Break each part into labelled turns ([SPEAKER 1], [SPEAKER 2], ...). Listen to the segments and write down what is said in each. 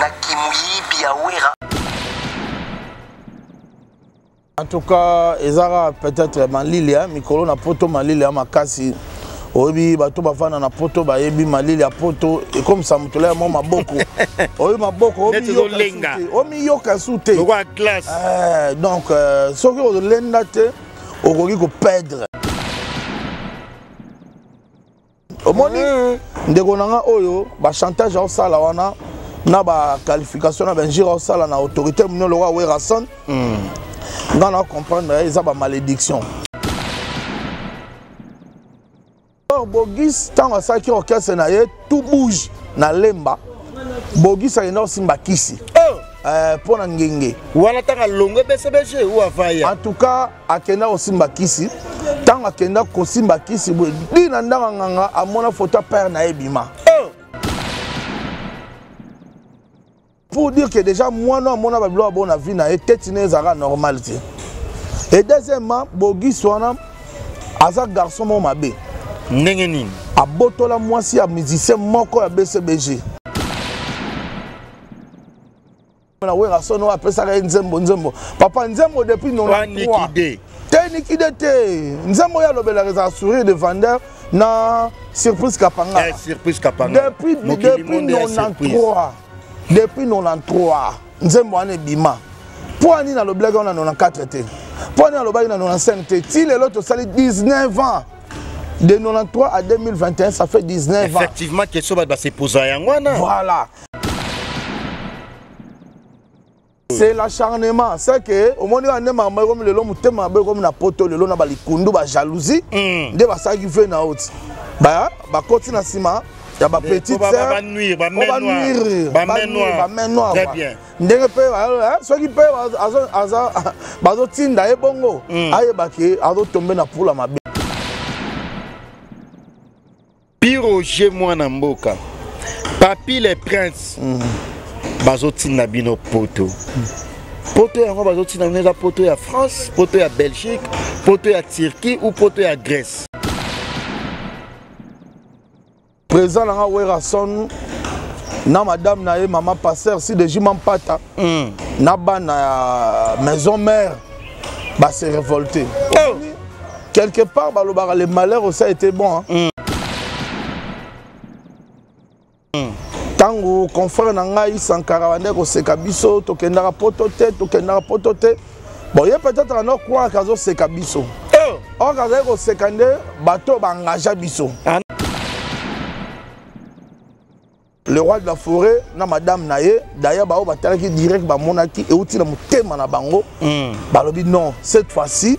[SPEAKER 1] na kimuyibi ya wera
[SPEAKER 2] en tout cas ezaka peut-être malili mikolo na poto malili ya makasi oyebi bato bafanda na poto bayebi malili ya poto ekomisa moto la yango maboko oyebi maboko omiyoka su te eh, donc euh, soki olenda te okoki koperdre omoni eh. ndeko na nga oyo bachantage aosala wana na baqualification na bainjure aosala na autorité monio lokola werason hmm. nga na comprendre eh, eza bamalédiction or bogis ntango asalaki orchestre na ye tout bouge na lemba bogis akenda kosimba kisi
[SPEAKER 3] oh.
[SPEAKER 2] eh, mpo na ngenge
[SPEAKER 3] wana ntango alongwe bcbg ou avaya
[SPEAKER 2] en tout cas akenda kosimba kisi ntango akenda kosimba kisi boye di na ndako ya nganga amona foto ya pere na ye ebima pour dire que déjà mwana amona babilo ya bona vie na ye teti na ye ezalaka normal te et deuxièmement bogis wana aza garçon moko mabe
[SPEAKER 3] ndenge nini
[SPEAKER 2] abotola mwasi ya musicien moko ya bcbg na werrason oyo apesaka ye nzembo nzembo papa nzembo depuis 93 te nikide te nzembo oyo alobelaka ezala sourire de vendeur na surprise kapanga
[SPEAKER 3] eh, surprise kapanga
[SPEAKER 2] depuis depuis 93 depuis 93 nzembo wana ebima mpo ani nalobelaki wana 94 te mpo ani nalobaki na 95 te ti lelo tosali 19 ans de 93 à 2021 ça fait 19 ans
[SPEAKER 3] effectivement question bato baseposa yango wana
[SPEAKER 2] voilà c'est l'acharnement c'est que omoni kaka nde mama ekomi lelo motema mabe ekomi na poto lelo na balikundu bajalousie
[SPEAKER 3] hmm.
[SPEAKER 2] nde basalaki ve na oti bakoti na nsima ya bapetite
[SPEAKER 3] sœurbanwire
[SPEAKER 2] bamain noire ndenge mpe soki mpe bazotinda ye bongo hmm. ayebaki azotombe na pula mabe
[SPEAKER 3] piroge mwana mboka papi le prince mm. bazotinda bino poto mm. poto yango bazotinda bino eza poto ya france poto ya belgique poto ya turquie ou poto ya grèce
[SPEAKER 2] présent nanga werason na madame na ye mama passer si de jima mpata
[SPEAKER 3] mm.
[SPEAKER 2] na bana ya maison mère ba se révolter
[SPEAKER 3] oh.
[SPEAKER 2] quelque part balobaka le malheur aussi a été bon hein? mm. ntango confrère na ngai sankara bande koseka biso tokendaka poto te tokendaka poto te bon ye peut-être ana kwaka azoseka biso
[SPEAKER 3] eh!
[SPEAKER 2] or azali koseka nde bato oyo baengagea biso
[SPEAKER 3] ah,
[SPEAKER 2] le roi de la forêt na madame na ye d'ailleurs baoyo batalaki direct bamonaki euti na motema na bango
[SPEAKER 3] mm.
[SPEAKER 2] balobi non cette fois-ci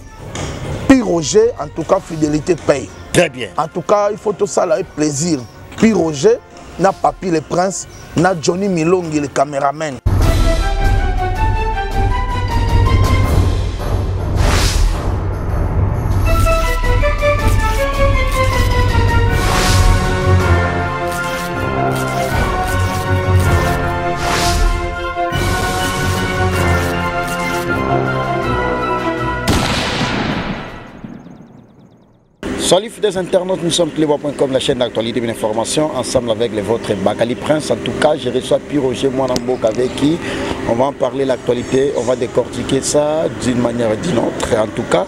[SPEAKER 2] pi roger en tout cas fidélité paye
[SPEAKER 3] très bien
[SPEAKER 2] en tout cas il faut tosala ye plaisir pi roger na papi le prince na johnny milongi le cameraman
[SPEAKER 3] Salut des internautes, nous sommes Clévois.com, la chaîne d'actualité et d'information, ensemble avec le vôtres Bakali Prince. En tout cas, je reçois Pierre Roger boc avec qui on va en parler l'actualité, on va décortiquer ça d'une manière ou d'une autre. En tout cas,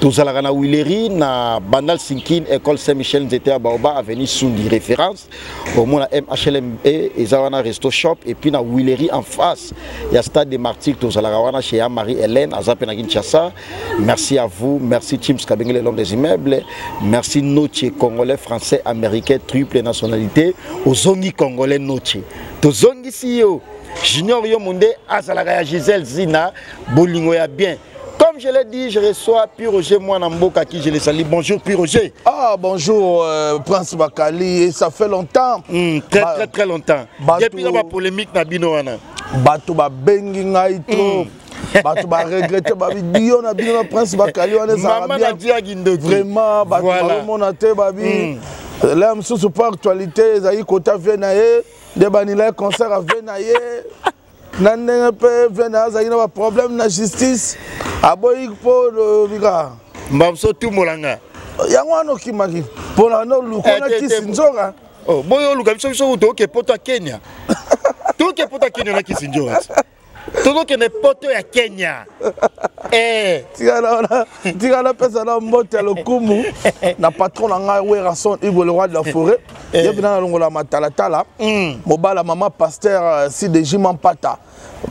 [SPEAKER 3] tozalaka na wileri na bandal sinkin école saint michel nzete ya baoba avenue sundi référence omona mhlm e eza wana resto shop epuis na wileri en face ya stade de martyr tozalaka wana chez ya marie hélène aza mpe na kinshasa merci à vous merci chims kabengele l'homme des immeubles merci noche congolais français américain triple nationalité ozongi congolais noche tozongisi yo junior yo munde azalaka ya gisele zina bolingo ya bien Comme je l'ai dit, je reçois Pi Roger, moi, Namboka, qui je le salue. Bonjour, Pi Roger.
[SPEAKER 2] Ah, bonjour, euh, Prince Bakali. Et ça fait longtemps.
[SPEAKER 3] Mm, très, ba très, très longtemps.
[SPEAKER 2] Batou...
[SPEAKER 3] Depuis la polémique, Nabino, Anna.
[SPEAKER 2] Batou, ba bengi, ngai, trop. Mm. bato baregrete babi biyo na bino na prince bakali wana ezalaka bien vraiment bato balomona te babi mm. euh, la mosusu po actualité ezali kota vie na ye nde banila ye concert ave na ye na ndenge mpe vene azalaki na baproblème na justice aboyi mpo olobika
[SPEAKER 3] mbamso tumola nga
[SPEAKER 2] yango wana okimaki mpo na nolukonaki eh, kisinzoka oh,
[SPEAKER 3] boyo oluka biso biso toke poto ya kenya toke poto ya kenya na kisinzoka tozokende poto ya kenya eh.
[SPEAKER 2] tika napesa na mbote ya lokumu na patron na ngai werason hugo le roi de la forêt eh. yo bina nalongola matalatala mm. mobala mama pasteur euh, cdj mampata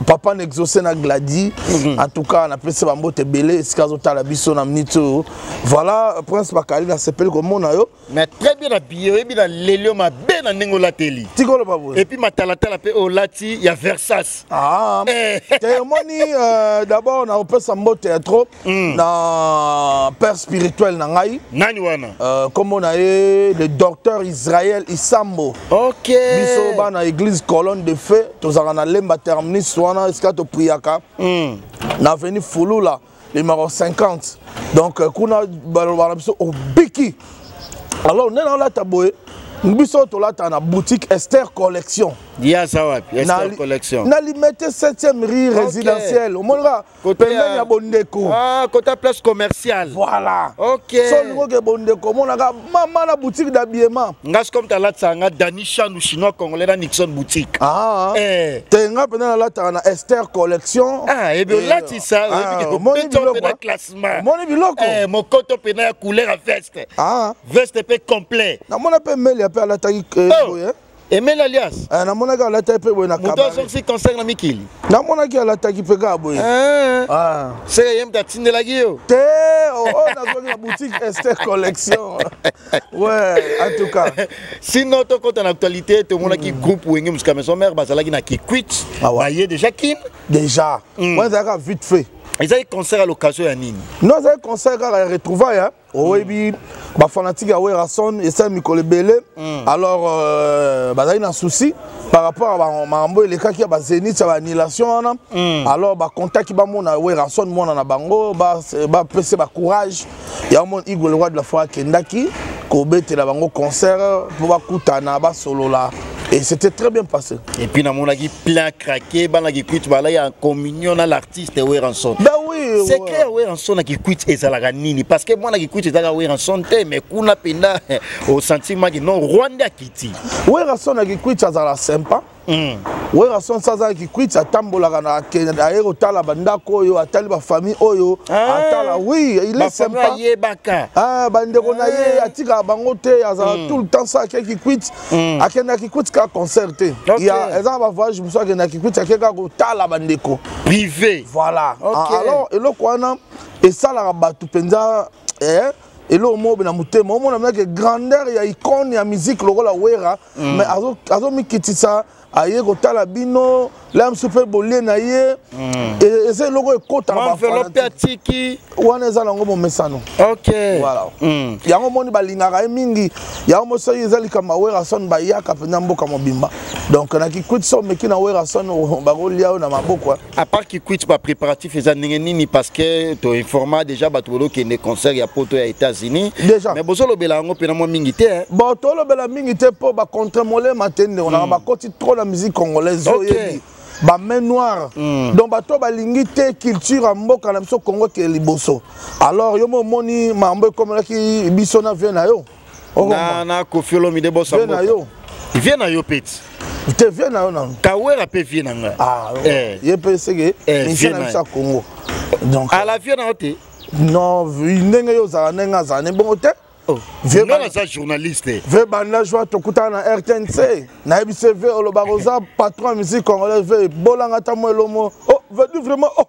[SPEAKER 2] papa na exaucé na gladi mhm. en tout cas napesi bambote ebele esika azotala biso na minute oyo voilà prince bakali nasepeli komona yo
[SPEAKER 3] mais très bien habillé oyebi na leli yo mabe na ndenge olateli
[SPEAKER 2] tika oloba boye
[SPEAKER 3] epuis matalatala mpe olati ya versas ah, eh.
[SPEAKER 2] te omoni euh, d'abord naopesa mbote ya trop mm. na père spirituel na ngai
[SPEAKER 3] nani wana euh,
[SPEAKER 2] kombo na ye le docteur israël isambo
[SPEAKER 3] okay.
[SPEAKER 2] biso bana église colonne de feu tozalaka na lemba terminus wana esika topriaka mm. na aveni fulula numéro 50 donc euh, kuna balobaka na biso obiki alors nde nalata boye biso tolata na boutique Esther Collection.
[SPEAKER 3] Yaza wapi? Esther na, Collection.
[SPEAKER 2] Na limete 7e rue okay. résidentielle. Omonaka Côté pembeni euh, ya bondeko ah,
[SPEAKER 3] côté place commerciale
[SPEAKER 2] voilà
[SPEAKER 3] ok
[SPEAKER 2] so olingo ke bondeko omonaka mama na boutique d'habillement
[SPEAKER 3] nga si comme talatisa nga dani chanu chinois congolais na nixon boutique
[SPEAKER 2] ah, eh. te nga mpenza nalataka na ester collection ah,
[SPEAKER 3] ebi eh olatisa ah,
[SPEAKER 2] omoni biloko
[SPEAKER 3] classement
[SPEAKER 2] omoni biloko eh,
[SPEAKER 3] mokoto mpena ya couleur ya veste ah. veste mpe complet
[SPEAKER 2] namona mpe melia mpe alataki eh, oh. boye
[SPEAKER 3] emeli alias eh,
[SPEAKER 2] namonaki alataki mpe boye
[SPEAKER 3] namoto asokisi concert na mikili
[SPEAKER 2] namonaki alataki mpe kaka boye
[SPEAKER 3] eh. ah. seke ye moto atindelaki yo
[SPEAKER 2] te oyo oh, oh, nazongi na boutique este collection we en tout cas
[SPEAKER 3] sinon tokota na actualité tomonaki hmm. groupe wenge mosika maison mare bazalaki na kikwit ah baye déjà kin
[SPEAKER 2] déjà hmm. wana ezalaka vite fait
[SPEAKER 3] ezalaki concert ya location ya nini
[SPEAKER 2] non ezalaki concert kaka ya retrouvaille oyebi ba fanatique ya Werrason esali mikolo ebele mm. alors euh, bazali na souci par rapport à makambo elekaki ya ba zénith ya ba annulation wana mm. alors ba contact bamona Werrason mwana na bango ba ba pese ba courage ya omona Igwe le roi de la foi akendaki kobetela bango concert mpo bakutana basolola et c'était très bien passé
[SPEAKER 3] et puis namonaki plein craqué bana kikuiti balai en communion na l'artiste artiste Weranson.
[SPEAKER 2] Bah oui.
[SPEAKER 3] Secret ya Weranson na Kikwit ezalaka nini parce que mwana Kikwit ezalaka Weranson te mais kuna penda au sentiment que non Rwanda kiti.
[SPEAKER 2] Weranson na Kikwit azala sympa. Mm. Weranson ça azala Kikwit atambolaka na Kenya aye kotala bandako oyo atali ba famille oyo ah. atala oui il est sympa. Ba yebaka. Ah bandeko na ye ah. atika bango te azala mm. tout le temps ça ke Kikwit mm. akendaki kuti kaka concert te okay. ya eza na bavoyage mosusu akendaki kuti ake kaka kotala bandeko
[SPEAKER 3] privé
[SPEAKER 2] voilà okay. Ah, alors eloko wana esalaka bato mpenza eh, eloko moko na motema omona mnake grandeur ya icone ya musique lokola wera mm. mais azomikitisa azo aye kotala bino la mosusu mpe bolie na ye hmm. e, eza eloko
[SPEAKER 3] ekotaenveloppe atiki
[SPEAKER 2] wana eza nango momesano
[SPEAKER 3] ok
[SPEAKER 2] voilà hmm. yango omoni balingaka ye mingi yango mosai eza likambo ya werason bayaka mpenza mboka mobimba donc na kikwiti so omeki na werason bakolia yo na maboko
[SPEAKER 3] à part kikwit bapréparatif eza ndenge nini parce que toinforma déjà bato bolokende concert ya poto ya états-unis
[SPEAKER 2] déjà
[SPEAKER 3] mais bozolobela yango mpena mwa mingi te eh.
[SPEAKER 2] bon tolobela mingi te mpo bacontre molema te ndeko nanga hmm. bakoti trop na musique congolaise oyebi okay. bamain noire mm. donc bato oyo balingi te culture ya mboka na biso congo ekee liboso alors yo mo omoni mambo ekomelaki biso na vie na yo
[SPEAKER 3] na na kofi olomide
[SPEAKER 2] bosana yo
[SPEAKER 3] vie na yo peti
[SPEAKER 2] te vie na yo nanu
[SPEAKER 3] kawera mpe vie na ngai
[SPEAKER 2] ah,
[SPEAKER 3] eh.
[SPEAKER 2] ye mpe seke
[SPEAKER 3] eh,
[SPEAKER 2] misie na biso ya congo donc
[SPEAKER 3] ala vie na yo te
[SPEAKER 2] non ndenge yo ozala ndenge azala ne bongo te oh.
[SPEAKER 3] nga naza journaliste
[SPEAKER 2] ve banda joa tokutana na rtnc nayebisi ve olobaka oza patron ya musique congolaise ve bolanga ata mo elomo oh vedu vraiment oh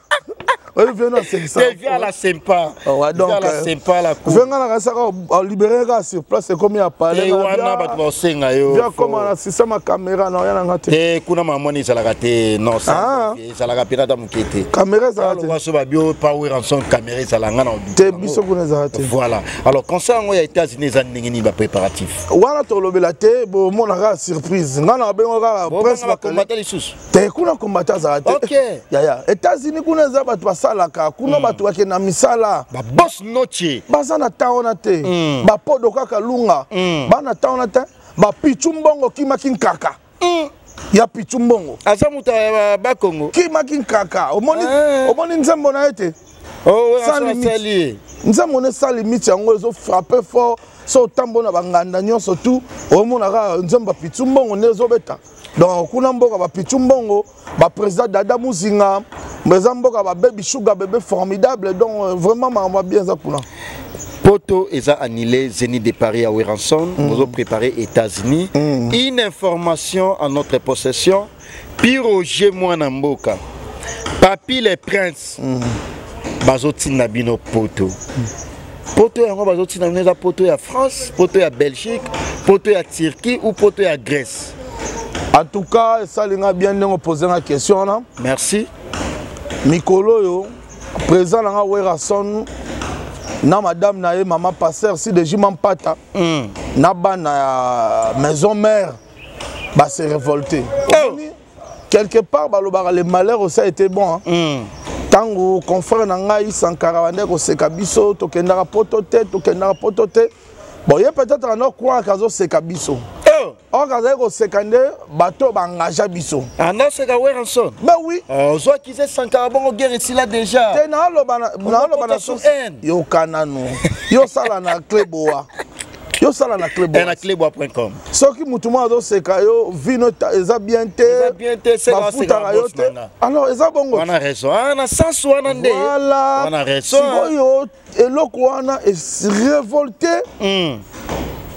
[SPEAKER 2] oyebi na
[SPEAKER 3] sekisavia la sempa
[SPEAKER 2] venga na kasaka alibere kaka sur place ekomi ya
[SPEAKER 3] palais wana bato baosenga yo
[SPEAKER 2] via koma na sisa ma kamera na oya na nga te
[SPEAKER 3] te kuna mamoni ezalaka te non
[SPEAKER 2] ah.
[SPEAKER 3] ezalaka mpe ata moke te
[SPEAKER 2] kamera ezalaka te
[SPEAKER 3] baso babio pawe ranson kamera ezala nga na
[SPEAKER 2] te biso kuna ezalaka te
[SPEAKER 3] voilà alors concert yango ya états-unis eza ndenge nini bapréparatif
[SPEAKER 2] wana tolobela te bomonaka surprise nga na babengo kaka prince
[SPEAKER 3] bakomata lisusu
[SPEAKER 2] te kuna kombata azala te
[SPEAKER 3] okay.
[SPEAKER 2] yaya états-unis kuna eza bato basalaka kuna mm. bato bakenda misala
[SPEAKER 3] babos notie
[SPEAKER 2] baza na ntan wana te
[SPEAKER 3] mm.
[SPEAKER 2] bapodo kaka lunga mm. baa na ntan wana te bapichu mbongo kimaki nkaka mm. ya pichu mbongo
[SPEAKER 3] aza moto ya bakongo
[SPEAKER 2] kimaki nkaka omoni,
[SPEAKER 3] eh.
[SPEAKER 2] omoni nzembo na ye te
[SPEAKER 3] oh,
[SPEAKER 2] nzembo na esa limite yango ezo frappe fort so otambo na banganda nyonso tu omonaka nzembo ya pichu mbongo nde ezobeta donc kuna mboka bapichu mbongo baprésident dada muzinga eza mboka babebi sugar bebe formidable donc euh, vraiment makambo ya bien eza kuna
[SPEAKER 3] poto eza annulé zénith de paris ya weranson mm. bozo préparé états-unis mm. une information en notre possession piroger mwana mboka papi le prince mm. bazotinda bino poto mm. poto yango bazotina bino eza poto ya france poto ya belgique poto ya turquie ou poto ya grèce
[SPEAKER 2] en tout cas esali nga bien ndenge opose nga question wana
[SPEAKER 3] merci
[SPEAKER 2] mikolo oyo président na nga werrason na madame na ye mama pasteur sideji mampata
[SPEAKER 3] mm.
[SPEAKER 2] na bana ya maison mère base révolte
[SPEAKER 3] oh.
[SPEAKER 2] quelque part balobaka le malheur aussi a été bon hein?
[SPEAKER 3] mm.
[SPEAKER 2] ntango confrère na ngai sankara bandaki koseka biso tokendaka poto te tokendaka poto te bon ye peut-être ando croiraka azoseka biso
[SPEAKER 3] eh!
[SPEAKER 2] or azali koseka nde bato baengagea biso
[SPEAKER 3] andaseka ah, weranson
[SPEAKER 2] ba oui ah,
[SPEAKER 3] ozwaki se sankara bongo guerre esila déjà
[SPEAKER 2] te naaloba na yoka nanu
[SPEAKER 3] yo
[SPEAKER 2] osala
[SPEAKER 3] na
[SPEAKER 2] cleboa yo sala na clé bois na clé
[SPEAKER 3] bois.com
[SPEAKER 2] soki mutu moko azo seka yo vino eza bien te eza
[SPEAKER 3] bien te c'est
[SPEAKER 2] la
[SPEAKER 3] c'est
[SPEAKER 2] la
[SPEAKER 3] yo
[SPEAKER 2] te alors eza bongo
[SPEAKER 3] wana raison ah na sens wana nde
[SPEAKER 2] voilà
[SPEAKER 3] wana raison
[SPEAKER 2] sikoyo eloko wana est révolté
[SPEAKER 3] mm.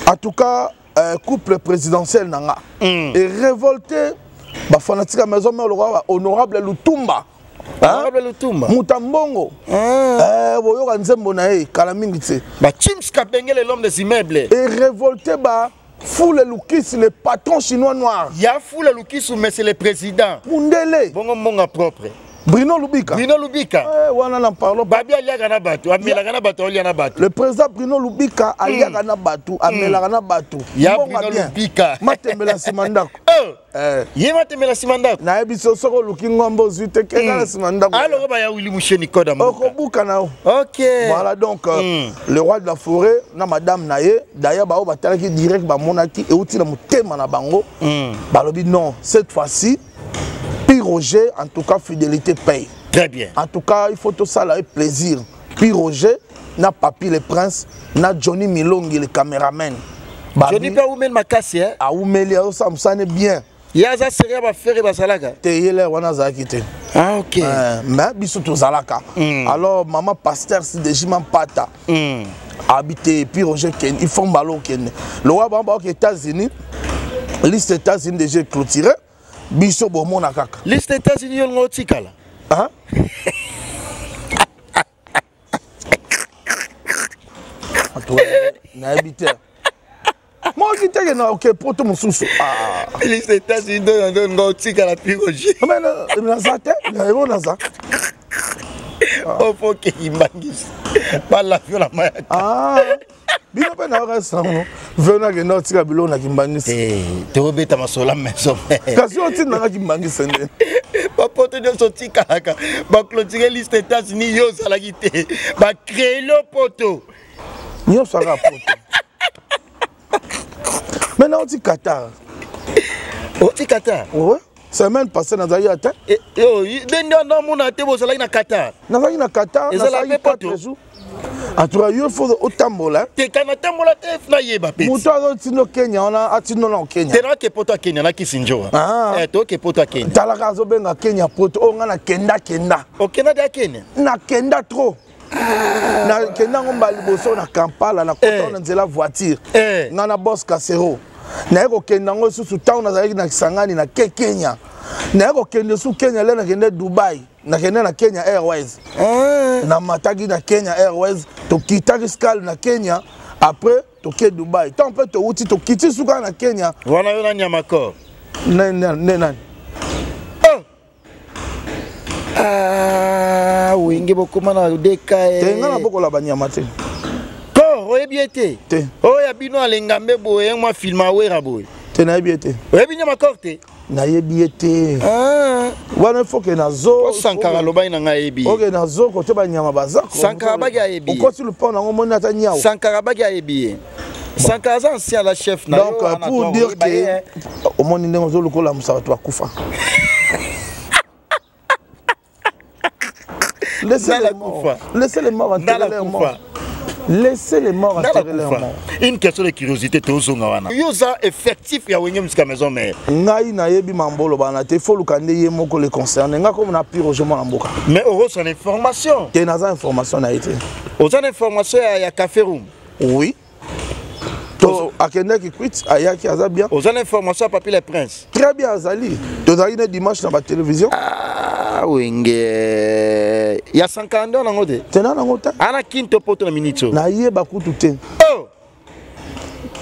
[SPEAKER 2] en tout cas euh, couple présidentiel nanga
[SPEAKER 3] mm.
[SPEAKER 2] est révolté ba fanatique ya maison mère lokola ba
[SPEAKER 3] honorable Lutumba
[SPEAKER 2] muta mbongo
[SPEAKER 3] ah.
[SPEAKER 2] eh, boyoka nzembo na ye kala mingi te
[SPEAKER 3] bachims kabengele l'homme des immeubles
[SPEAKER 2] e révolte ba Foule Lukis, le patron chinois noir.
[SPEAKER 3] Il y a Foule Lukis, mais c'est le président.
[SPEAKER 2] Mundele.
[SPEAKER 3] Bongo Monga propre.
[SPEAKER 2] Bruno Lubika.
[SPEAKER 3] Bruno Lubika.
[SPEAKER 2] Eh, wana na parlons.
[SPEAKER 3] Babi aliaka na batu, amelaka na batu, aliaka na batu.
[SPEAKER 2] Le président Bruno Lubika aliaka hmm. na batu, amelaka na batu.
[SPEAKER 3] Ya Bruno Lubika.
[SPEAKER 2] Matembela
[SPEAKER 3] simandako.
[SPEAKER 2] Eh.
[SPEAKER 3] ye matemela nsima ndako
[SPEAKER 2] naye biso soki oluki ngomba ozwi te kenda hmm. na nsima ndako
[SPEAKER 3] aloko baya wili mushe nikoda
[SPEAKER 2] okobuka na
[SPEAKER 3] ok
[SPEAKER 2] voilà donc euh,
[SPEAKER 3] hmm.
[SPEAKER 2] le roi de la forêt na madame na ye d'ailleurs baoyo batalaki direct bamonaki euti na motema na bango
[SPEAKER 3] hmm.
[SPEAKER 2] balobi non cette fois-ci pi roger en tout cas fidélité paye
[SPEAKER 3] très bien
[SPEAKER 2] en tout cas il faut tosala ye plaisir Puis Roger na Papi le Prince na Johnny Milongi le cameraman.
[SPEAKER 3] Babi, Johnny pe awumeli makasi eh.
[SPEAKER 2] Awumeli ayosa musane bien.
[SPEAKER 3] Ye aza seria ba ferre bazalaka.
[SPEAKER 2] Te yele wana azalaki te.
[SPEAKER 3] Ah ok.
[SPEAKER 2] Euh, mais biso tozalaka.
[SPEAKER 3] Mm.
[SPEAKER 2] Alors maman pasteur si de
[SPEAKER 3] Jima
[SPEAKER 2] Pata. Mm. Habité puis Roger Ken, ils font balo Ken. Le roi bamba aux États-Unis. Liste États-Unis déjà clôturée. biso bomona kaka
[SPEAKER 3] liste états-unis yo linga otikala
[SPEAKER 2] nayebi te moki teke na oke poto mosusu ah.
[SPEAKER 3] liste états-unis doyondo linga otikala piroge
[SPEAKER 2] naza te yango naza
[SPEAKER 3] ofokeyimangisi balafio na mayaka
[SPEAKER 2] bino mpe nayoka sango veno akenda otika biloko na kimbangisi eh,
[SPEAKER 3] tobeta masola meso
[SPEAKER 2] kasi otindaka kimbangisi nde
[SPEAKER 3] bapoto nyonso otikalaka baclotire liste etats-unis yo ozalaki te bacree lo poto
[SPEAKER 2] nyonso aka poto maintenant oti qatar
[SPEAKER 3] oti qatar
[SPEAKER 2] semaine passée nazalaki ata
[SPEAKER 3] eh, eh, dende wana omona te bozalaki na qatar
[SPEAKER 2] nazalaki na qatar nazalaki 4 jours atuka yo fo otambola
[SPEAKER 3] te kana atambola te nayeba pe
[SPEAKER 2] moto azotindo kenya wana atindo na kenya
[SPEAKER 3] te nake poto ya kenya nakisi njoa
[SPEAKER 2] ah.
[SPEAKER 3] eh, toke poto ya kenya
[SPEAKER 2] talaka azobenga kenya poto oyo ngai nakenda kenda
[SPEAKER 3] okenda te ya kenya
[SPEAKER 2] nakenda trop na kenda yango mbala liboso na kampala na kota
[SPEAKER 3] eh.
[SPEAKER 2] na nzela voiture
[SPEAKER 3] eh.
[SPEAKER 2] ngai na bos casero naye kokenda yango lisusu ntango nazalaki na kisangani na ke kenya naye kokende su kenya le nakende dubai nakende na kenya airways
[SPEAKER 3] eh.
[SPEAKER 2] namataki na kenya airways tokitaki scale na kenya après toke dubai ntango mpe towuti tokiti suka na kenya
[SPEAKER 3] wana yo na nyamakor
[SPEAKER 2] nde nani
[SPEAKER 3] Ah, wenge bokoma na deka eh.
[SPEAKER 2] te nga nabokola banyama te
[SPEAKER 3] kor oyebi ye te
[SPEAKER 2] te
[SPEAKER 3] oyo ya bino alenga mbe boye mwa filme awera boye
[SPEAKER 2] te nayebi ye te
[SPEAKER 3] oyebi nyama kor te
[SPEAKER 2] nayebi ye te
[SPEAKER 3] ah.
[SPEAKER 2] wana efoke
[SPEAKER 3] nazosankara alobaki na ngai ayebi
[SPEAKER 2] oke nazoko te banyama baza
[SPEAKER 3] sankara baki ayebi
[SPEAKER 2] okoti lupao nango omoni ata nyau
[SPEAKER 3] sankara baki ayebi ye sankara aza ancien la chef na
[SPEAKER 2] donc
[SPEAKER 3] euh,
[SPEAKER 2] pour dire que omoni ndenge ozolukola mosa bato bakufa laissez les morts laissez les morts enterrer leurs morts laissez les morts enterrer leurs morts
[SPEAKER 3] une question de curiosité tozonga wana yo oza effectif ya wenge musika maison mère
[SPEAKER 2] ngai nayebi mambo oloba na te fo oluka nde ye moko le concerne ngai komi na pire ozo mwana mboka
[SPEAKER 3] mais okosa na information
[SPEAKER 2] te naza information na ye te
[SPEAKER 3] oza na information ya café room
[SPEAKER 2] oui to akendaki kwit ayaki aza bien
[SPEAKER 3] oza na information ya papi le prince
[SPEAKER 2] très bien azali tozalaki na dimanche na batelevision
[SPEAKER 3] ah, wenge ya 52 nango te
[SPEAKER 2] te na nango ta
[SPEAKER 3] ana kin to poto na minute oyo
[SPEAKER 2] nayeba kutu te
[SPEAKER 3] oh!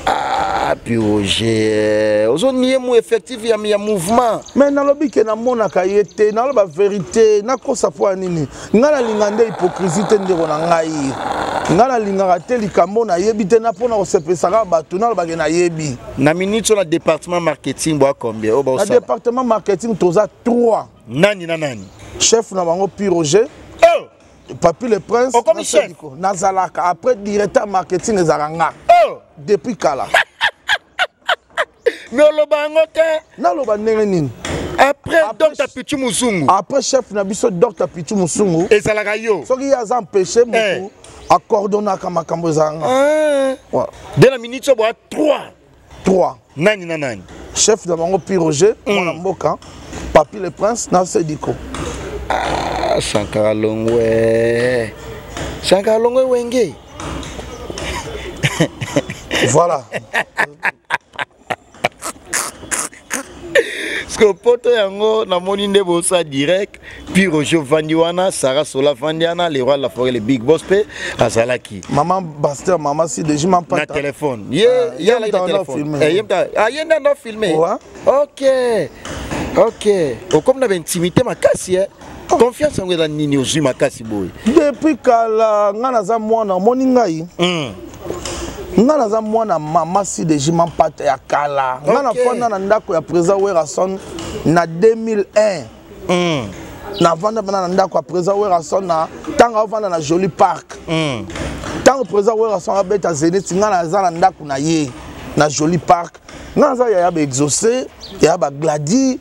[SPEAKER 3] ah, pioge ozoniye mu effectif ya, ya mouvement
[SPEAKER 2] mais nalobi ke namonaka ye te naloba verité nakosa mpo ya nini Nga na linga nde hypocrisie te ndeko na ngai. Nga na lingaka te likambo na yebi te na pona ko sepesa ka batu
[SPEAKER 3] na lobake na yebi. Na minute sur na département marketing boa combien? Oba
[SPEAKER 2] oh,
[SPEAKER 3] osala.
[SPEAKER 2] Na département marketing toza 3.
[SPEAKER 3] Nani na nani?
[SPEAKER 2] Chef na bango Piroger.
[SPEAKER 3] Oh!
[SPEAKER 2] Papi le prince.
[SPEAKER 3] Okomi chef.
[SPEAKER 2] Nazalaka après directeur marketing ezalaka nga.
[SPEAKER 3] Oh!
[SPEAKER 2] Depuis kala.
[SPEAKER 3] mais oloba yango te
[SPEAKER 2] naloba ndenge nini
[SPEAKER 3] après docteur pichu muzungu
[SPEAKER 2] après chef na biso docteur pichu musungu
[SPEAKER 3] ezalaka yo
[SPEAKER 2] soki ye aza
[SPEAKER 3] empêche
[SPEAKER 2] motu eh. acordonnaka makambo ezalanga
[SPEAKER 3] ah. de la minute oboya 3
[SPEAKER 2] 3
[SPEAKER 3] nani na nani
[SPEAKER 2] chef na bango piroger hmm. mwana mboka papi le prince na sediko
[SPEAKER 3] ah, sankara longwe sankara longwe wenge
[SPEAKER 2] voilà
[SPEAKER 3] parceke poto yango namoni nde bosa direct puis rojo vandi wana sara sola vandi wana le roi la forêt le big boss mpe azalaki
[SPEAKER 2] mama baster mama sideji mampata na
[SPEAKER 3] telefone ye ye alaki na telefone ye nde ando filme ok ok okomi na baintimité makasi e confiance yango eza nini ozwi makasi boye
[SPEAKER 2] depuis kala ngai naza mwana omoni ngai
[SPEAKER 3] hmm.
[SPEAKER 2] ngai naza mwana mama sideji mampata ya kala ngai nafanda na ndako ya président werrason na 2001
[SPEAKER 3] hmm.
[SPEAKER 2] navanda mpena na ndako ya président werrason na ntango avanda na jolie park
[SPEAKER 3] hmm.
[SPEAKER 2] ntango président werrason abeta zeniti ngai naza na ndako na ye na jolie park ngai naza yaya baexauce yaya bagladi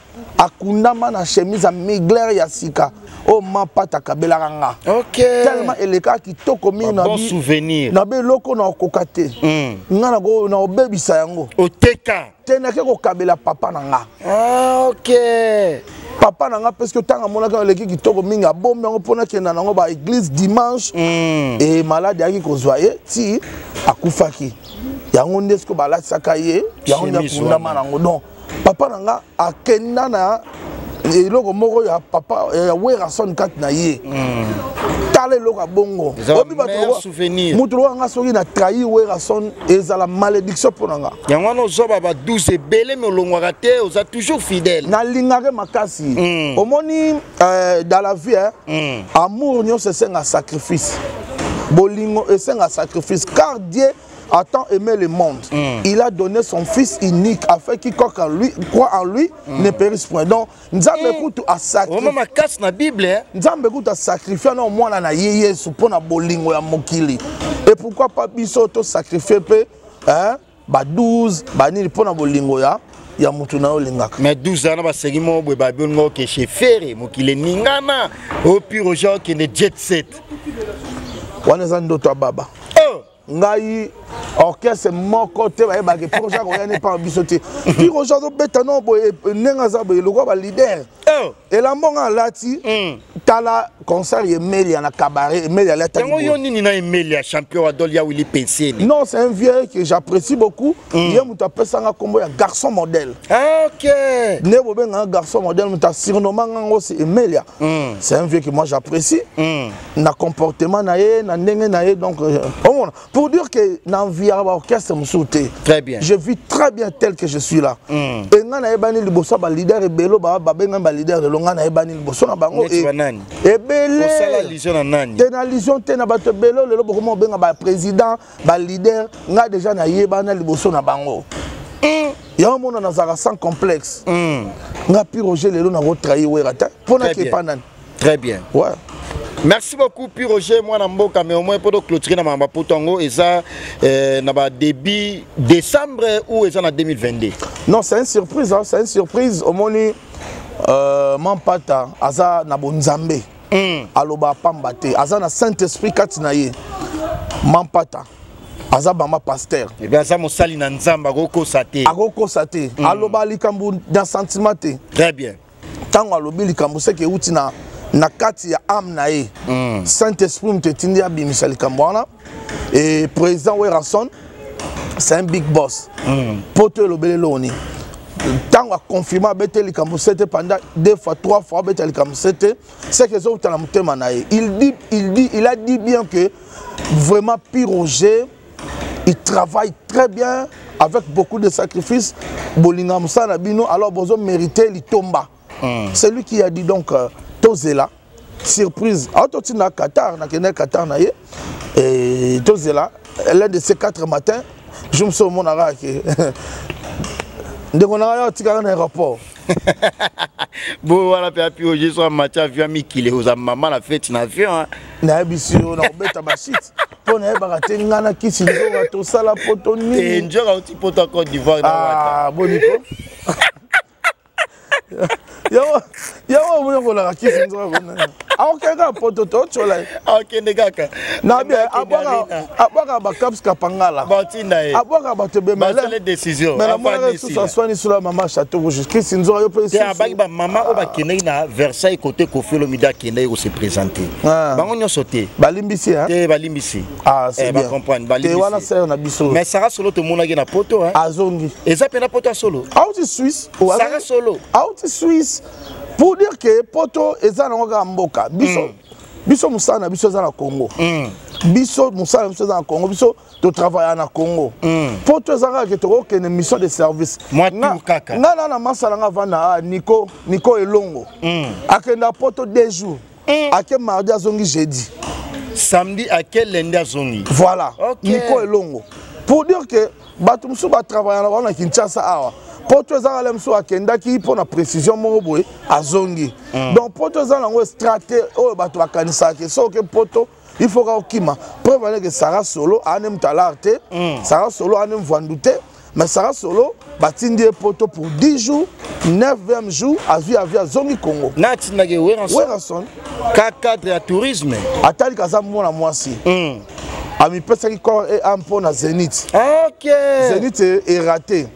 [SPEAKER 2] akundama na chemise ya migler ya sika oyo oh, mapata akabelaka nga
[SPEAKER 3] okay.
[SPEAKER 2] tellement elekaka kitoko mingi na
[SPEAKER 3] bon souvenir
[SPEAKER 2] na beloko na okoka te
[SPEAKER 3] mm.
[SPEAKER 2] nga na obebisa yango
[SPEAKER 3] oteka
[SPEAKER 2] te nake kokabela papa na nga
[SPEAKER 3] ah, okay.
[SPEAKER 2] papa na nga presque ntango amonaki aleki kitoko mingi abombi yango mpo nakenda nango ba église dimanche
[SPEAKER 3] mm.
[SPEAKER 2] e malade ayaki kozwa ye ti akufaki yango nde siko balatisaka ye yango nde akundama nango donc papa na nga akenda na eloko moko ya papa ya werason kati na ye hmm. tala eloko ya bongo obi
[SPEAKER 3] bamoto
[SPEAKER 2] lokola nga soki na trahi werason ezala malédiction mpo na nga
[SPEAKER 3] yango wana ozoba ba 12 ebele me olongwaka te oza toujours fidèle
[SPEAKER 2] nalingaka makasi
[SPEAKER 3] hmm.
[SPEAKER 2] omoni euh, dans la vie
[SPEAKER 3] hmm.
[SPEAKER 2] amour nyonso esenga sacrifice bolingo esenga sacrifice car dieu a tant aimé le monde, mm. il a donné son fils unique afin quiconque en lui, croit en lui mm. ne périsse point. Donc, Nzambe mm. kutu
[SPEAKER 3] a
[SPEAKER 2] sacrifié.
[SPEAKER 3] Maman casse na Bible. Hein?
[SPEAKER 2] Nzambe kutu a sacrifié non moi na na Yesu pour na bolingo ya mokili. Et pourquoi pas biso to sacrifier pe hein ba 12 ba nini pour na bolingo ya ya mutu na olingaka.
[SPEAKER 3] Mais 12 ans ba sengi mo boye ba bongo ke chez Ferre mokili ningana au pire genre qui ne jet set.
[SPEAKER 2] Wana za ndoto ya baba.
[SPEAKER 3] Oh!
[SPEAKER 2] ngai orchestre moko te bayebaki proje akoya ne epa biso te piroje azobeta no boye ndenge aza boye lokola balider
[SPEAKER 3] oh.
[SPEAKER 2] elambo nga alati
[SPEAKER 3] hmm.
[SPEAKER 2] tala concert ya emelia na cabaret emelia
[SPEAKER 3] alatayango yo nini na emelia champion adol ya willi penseni
[SPEAKER 2] non c'est un vieux que j'apprécie beaucoup hmm. ye moto apesanga nkombo ya garçon modèle
[SPEAKER 3] ah,
[SPEAKER 2] nde bobenganga garçon modèle moto asurnoma ngango c'est emelia
[SPEAKER 3] hmm.
[SPEAKER 2] c'est un vieux que moi j'apprécie na comportement na ye na ndenge na ye donc euh, omona pour dire que na envie ya baorchestre mosusu te
[SPEAKER 3] très bien
[SPEAKER 2] je vis très bien tel que je suis là
[SPEAKER 3] mm.
[SPEAKER 2] e ngai nayebani liboso ya balider ebelo babengani balider elo ngai nayebani liboso na bango e ebele te na lision te na bato ebelo lelo bokoma kobenga baprésident balider ngai déjà nayebana liboso na bango mm. yango mona nazalaka sans complexe
[SPEAKER 3] mm.
[SPEAKER 2] ngai pi roger lelo nakotrahi wera te mpo nakepa nani
[SPEAKER 3] très bien
[SPEAKER 2] ouais.
[SPEAKER 3] merci beaucoup pi roger mwana mboka mais au moins mpo toclotire na mamba poto yango eza euh, na badébut décembre ou eza na 2022
[SPEAKER 2] non c'est une surprise hein, c'est une surprise omoni euh, mampata aza na bonzambe
[SPEAKER 3] mm.
[SPEAKER 2] aloba apamba te aza na saint esprit kati na ye mampata aza bama paster
[SPEAKER 3] ebe eh aza mosali na nzambe akokosa te
[SPEAKER 2] akokosa te mm. aloba likambo na sentiment te
[SPEAKER 3] très bien
[SPEAKER 2] ntango alobi likambo seke euti na, na kati ya ame na ye
[SPEAKER 3] mm.
[SPEAKER 2] saint esprit moto etindi abimisa likambo wana e président werrason c'est un big boss mm. poto elobeli eloni ntango aconfirme abete likambo sete pendant deux fois trois fois abeta likambo sete seke ezouta na motema na ye il dit, il dit, il a dit bien que vraiment piroger il travaille très bien avec beaucoup de sacrifices bolinga mosala na bino alors bozo mérité litomba mm. c'est lui qui a dit donc euh, tozela surprise aototi na qatar nakendaki qatar na ye tozela l'un de ces quatre matins je me suis omonaka ke ndeko na ngai otikaka na aéroport
[SPEAKER 3] bo wana mpe api oyo jesu amati avion amikile oza mama na feti na avion
[SPEAKER 2] nayebisi yo nakobeta bashite mpo nayebaka te ngai na kisi nzoka tosala poto nini
[SPEAKER 3] eh, nzoka oti poto ya cote d'ivoire
[SPEAKER 2] ah, boniko yango omoni kolaka kisi nzoka konani akokende kaka poto te otyola ye
[SPEAKER 3] akende kaka nabia
[SPEAKER 2] abwaka bacaps kapangala
[SPEAKER 3] batinda ye
[SPEAKER 2] abwaka bato
[SPEAKER 3] ebemele décision
[SPEAKER 2] melamonaka
[SPEAKER 3] lisusu
[SPEAKER 2] aswani sula mama chateau rouge kisi nzoka yo mpe
[SPEAKER 3] abaki bamama oyo bakendeki na versailles kote kofi olomide akendaki kose présente
[SPEAKER 2] Ah.
[SPEAKER 3] bango nyonso te
[SPEAKER 2] balimbisi hein?
[SPEAKER 3] te balimbisi
[SPEAKER 2] ah,
[SPEAKER 3] eh, bacomprendre
[SPEAKER 2] balimbisiwana sayo na biso
[SPEAKER 3] mais sara solo tomonaki na poto hein?
[SPEAKER 2] azongi
[SPEAKER 3] eza mpe na poto ya solo
[SPEAKER 2] auti suisse
[SPEAKER 3] sara solo
[SPEAKER 2] auti suisse pour dire que poto eza nango kaka mboka biso mm. biso mosala na biso eza na congo
[SPEAKER 3] mm.
[SPEAKER 2] biso mosala na biso eza na congo biso totravaillaka na congo
[SPEAKER 3] mm.
[SPEAKER 2] poto eza kaka ke tokokende mission de service ngai na na masala ngai avanda ah, niko niko elongo
[SPEAKER 3] mm.
[SPEAKER 2] akenda poto deux jours mm. ake mardi azongi jeudi
[SPEAKER 3] samedi ake lundi azongi
[SPEAKER 2] voilà
[SPEAKER 3] okay.
[SPEAKER 2] niko elongo pour dire que bato mosusu batravaya na bango na kinshasa awa poto eza kala mosusu akendaki mpo na précision moko boye azongi mm. donc poto eza nango strate oyo bato bakanisaka ke soki oke poto il faut kaka okima preuve aneke sara solo aane moto alar te mm. sara solo aane mvandu te mais sara solo batindi ye poto pour 10 jours 9e jour azwi avi azongi congo
[SPEAKER 3] natindaki
[SPEAKER 2] werrason
[SPEAKER 3] ka cadre ya tourisme
[SPEAKER 2] atali kaza mwana mwasi
[SPEAKER 3] mm.
[SPEAKER 2] amipesaki corps e a mpo na zenith
[SPEAKER 3] okay. zenith erate e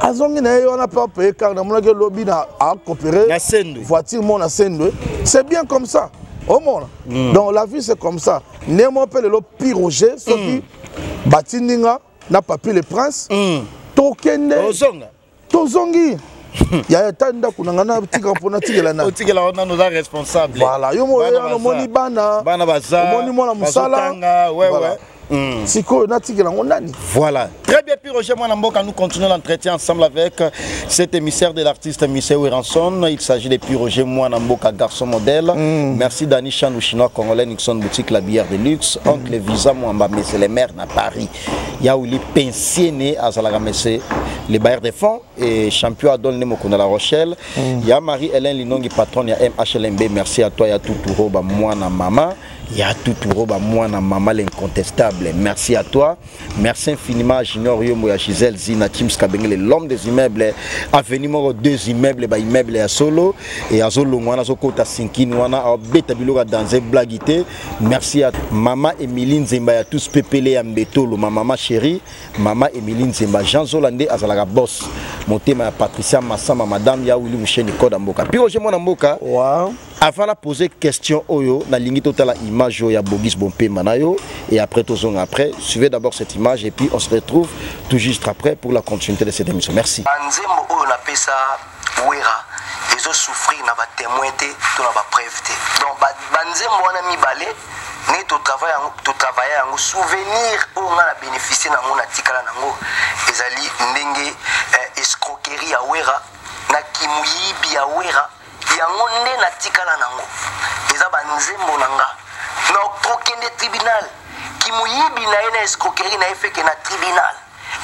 [SPEAKER 2] azongi na ye wana mpe apaye kaka namonaki elobi na
[SPEAKER 3] acopere
[SPEAKER 2] voiture mona sendwe c'est bien comme ça omona mm. donc la vie c'est comme ça nde mo mpe lelo piroge soki mm. batindi nga na papier le prince mm.
[SPEAKER 3] tokende
[SPEAKER 2] tozongi ya ata ndako na ngai natika mpo natikela
[SPEAKER 3] naotikela wana noza responsable
[SPEAKER 2] voilà yo moyano omoni bana omoni mwana mosala
[SPEAKER 3] Mm.
[SPEAKER 2] sikoyo natikela yango nani
[SPEAKER 3] voilà très bien puis roger mwana mboka nous continuons l'entretien ensemble avec euh, cet émissaire de l'artiste michel weranson il s'agit de puis roger mwana mboka garçon modèle mm. merci dani chan le chinois congolais nixon boutique la bière de luxe mm. oncle visa mwamba monsieur le maire na paris ya wili pensiene azalaka monsieur les bailleurs de fonds et champion adol ne mokunda la rochelle mm. ya marie hélène linongi patronne ya mhlmb merci à toi ya tuturo ba mwana mama ya tuturoba mwana mama l'incontestable merci à toi merci infiniment junior yombo ya gisele zina chims kabengele l'homme des immeubles aveni moko deux immeubles baimmeuble ya solo e azolongwa wana azokota sinkini wana abeta biloko ya danse blagi te merci ya mama emilie nzemba ya tous pepele ya mbetolo ma mama chérie mama emilie nzemba jean zola nde azalaka boss motema ya patricia masama madame ya wili musheni koda mboka piroge mwana mboka
[SPEAKER 2] wow.
[SPEAKER 3] avant na poser question oyo nalingi totala image oyo ya bogis bompema na yo et après tozonga après suivez d'abord cette image et puis on se retrouve tout juste après pour la continuité de cette émission merci
[SPEAKER 1] banzembo oyo napesa wera ezosouffrir na batémoin te to na bapreuve te donc banzembo wana mibale ndenge totravaille yango souvenir oyo ngai na bénéficie nango natikala nango ezali ndenge eh, escroquerie ya wera na kimuyibi ya wera yango nde natikala nango eza banzembo na nga na okokende tribunal kimoyibi na ye na escroquerie na ye feke na tribunal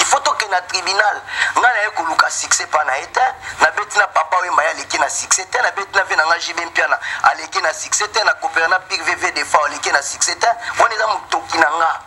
[SPEAKER 1] ifo tokende na tribunal ngai naye koluka succès mpa na ye te nabeti na papa oyemba ye aleki na succès te nabeti na vie na ngai jibe mpiana aleki na succès te na coopere na pire vv defa aleki na succès te wana eza motoki na ngai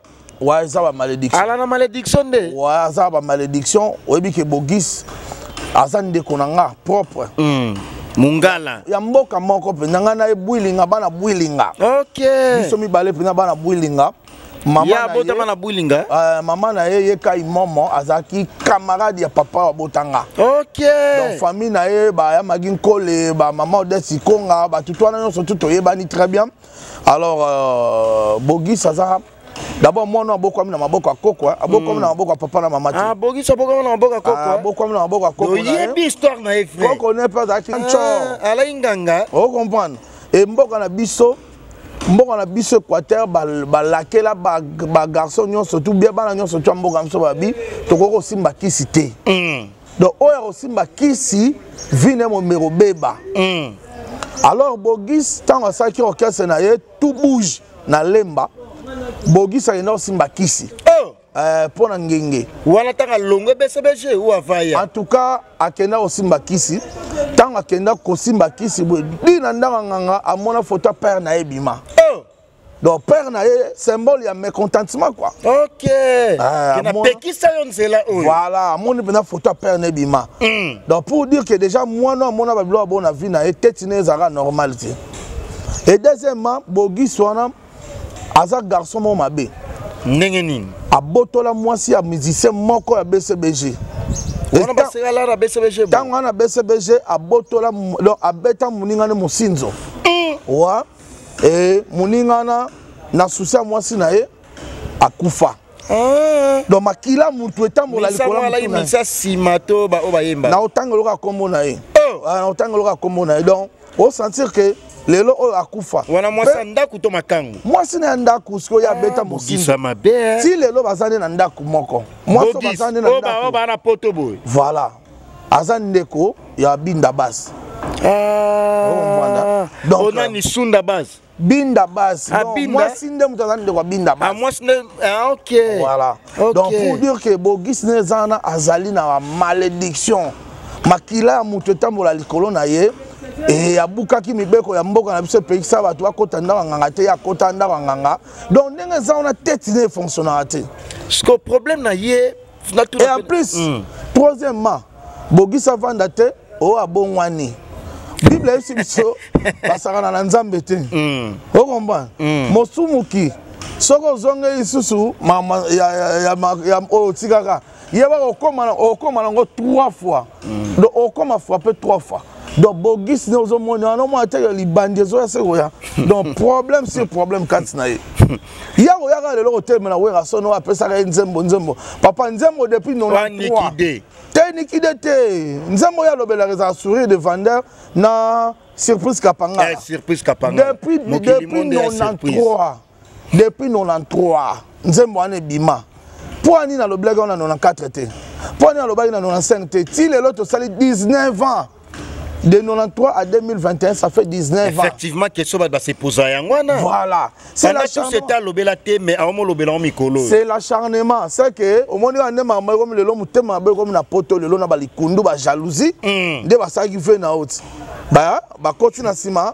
[SPEAKER 1] wa eza
[SPEAKER 3] ba
[SPEAKER 2] malédiction
[SPEAKER 3] ala na malédiction nde
[SPEAKER 2] wa aza ba malédiction oyebi ke bogis aza ndeko na nga propre
[SPEAKER 3] mm. mungala
[SPEAKER 2] ya mboka moko mpenza ngai na ye bwilinga bana bwilinga
[SPEAKER 3] okay.
[SPEAKER 2] biso mibale mpenza bana bwilinga
[SPEAKER 3] abotama
[SPEAKER 2] na
[SPEAKER 3] bwilinga
[SPEAKER 2] uh, mama na ye ye kai momo azalaki camarade ya papa abotanga
[SPEAKER 3] ok
[SPEAKER 2] donc famille na ye bayamaki nkole bamama odesi konga bato to wana nyonso tu toyebani très bien alors euh, bogis aza d'abord mwana abokwami na maboko ya koko abokwami hmm. na maboko ya papa na mama
[SPEAKER 3] ah, bogis abokwami na maboko ya koko ah,
[SPEAKER 2] abokwami na maboko ya koko
[SPEAKER 3] oyebi histoire na ye frère
[SPEAKER 2] koko ne mpe azalaki
[SPEAKER 3] ah, ncor alai nganga
[SPEAKER 2] ocomprendre e mboka na biso mboka na biso équateur balakela bagarçon nyonso tu bia bana nyonso tu ya mboka biso babi tokoki kosimba kisi te
[SPEAKER 3] hmm.
[SPEAKER 2] donc oyo akosimba kisi vi na ye momero beba
[SPEAKER 3] mm.
[SPEAKER 2] alors bogis ntango asalaki orchestre na ye tout bouge na lemba bogis akenda kosimba kisi
[SPEAKER 3] oh.
[SPEAKER 2] eh, mpo na ngenge
[SPEAKER 3] wana ntango alongwe bcbg ou avaya
[SPEAKER 2] en tout cas akenda kosimba kisi ntango akenda kosimba kisi boye di na ndanga nganga amona foto ya père na ye bima
[SPEAKER 3] oh.
[SPEAKER 2] donc père na ye symbole ya mécontentement quoi
[SPEAKER 3] ok
[SPEAKER 2] ah,
[SPEAKER 3] napekisa yo nzela oyo
[SPEAKER 2] voilà amoni mpenza photo ya père na ebima
[SPEAKER 3] hmm.
[SPEAKER 2] donc pour dire que déjà mwana amona babilo ya bona vie na ye teti na ye ezalaka normal te et deuxièmement bogis wana aza garçon moko mabe
[SPEAKER 3] ndenge nini
[SPEAKER 2] abotola mwasi ya musicien moko ya bcbg ntango wana bcbg abotola abeta moningani mosinzo hmm. wa e, moninga na na susi ya mwasi na ye akufa
[SPEAKER 3] eh.
[SPEAKER 2] donc makila motu etambola
[SPEAKER 3] likoloalaki misa nsima to baoyo bayemba
[SPEAKER 2] na otanga eloko ya nkombo na ye
[SPEAKER 3] oh.
[SPEAKER 2] ah, na otanga eloko ya nkombo na ye donc osentir ke lelo oyo akufa
[SPEAKER 3] wana mwasi ya ndako to makango
[SPEAKER 2] mwasi na ya ndako sikoyo ye abeta ah,
[SPEAKER 3] mosisa mabe eh.
[SPEAKER 2] ti lelo baza nde na ndako moko mwasi baza nde na
[SPEAKER 3] oh,
[SPEAKER 2] ndako
[SPEAKER 3] oh, bana poto boye
[SPEAKER 2] voilà aza ndeko ya binda base ah, oh,
[SPEAKER 3] onani euh, sunda base
[SPEAKER 2] binda base
[SPEAKER 3] ah,
[SPEAKER 2] mwasi nde moto aza ndeko ya binda
[SPEAKER 3] ah, base
[SPEAKER 2] voilà donc pour dire que bogis ne eza wana azali na bamalédiction makila ya moto etambola likolo na ye e abukaki mibeko ya mboka na biso epekisa bato bakota ndako ya nganga te ye akota ndako ya nganga donc ndenge eza wana teti ne efonctionnaka te
[SPEAKER 3] siko problème na ye
[SPEAKER 2] et en plus
[SPEAKER 3] mm.
[SPEAKER 2] troisièmement bogisa vanda te oyo abongwani bible ayebisi biso basakana na nzambe te
[SPEAKER 3] mm.
[SPEAKER 2] okomba mm. mosumuki soki ozongeli lisusu oyo otikaka yeba okoma nango trois fois donc okoma frappe trois fois donc bogis nde ozomoni wana omona te ya libandi ezoya se koya donc problème sur problème kati na ye ya koyaka lelo kotelemela werason oyo apesaka ye nzembo nzembo papa nzembo depuis 93 te nikide te nzembo oyo alobelaka ezala sourire de vendeur na surprise kapanga
[SPEAKER 3] eh,
[SPEAKER 2] depuis 93 depuis 93 nzembo wana ebima mpo ani nalobelaki wana 94 te mpo ani nalobaki na 95 te ti lelo tosali 19 ans de 93 à 2021 ça fait 19 effectivement, ans
[SPEAKER 3] effectivement question bato baseposa yango wana
[SPEAKER 2] voilà c'est
[SPEAKER 3] alobela te mais aomolobela yango mikolo
[SPEAKER 2] c'est l'acharnement c'est que omoni wana nde mama ekomi lelo motema mabe ekomi na poto lelo na balikundu bajalousie
[SPEAKER 3] hmm.
[SPEAKER 2] nde basalaki ve na oti bakoti na nsima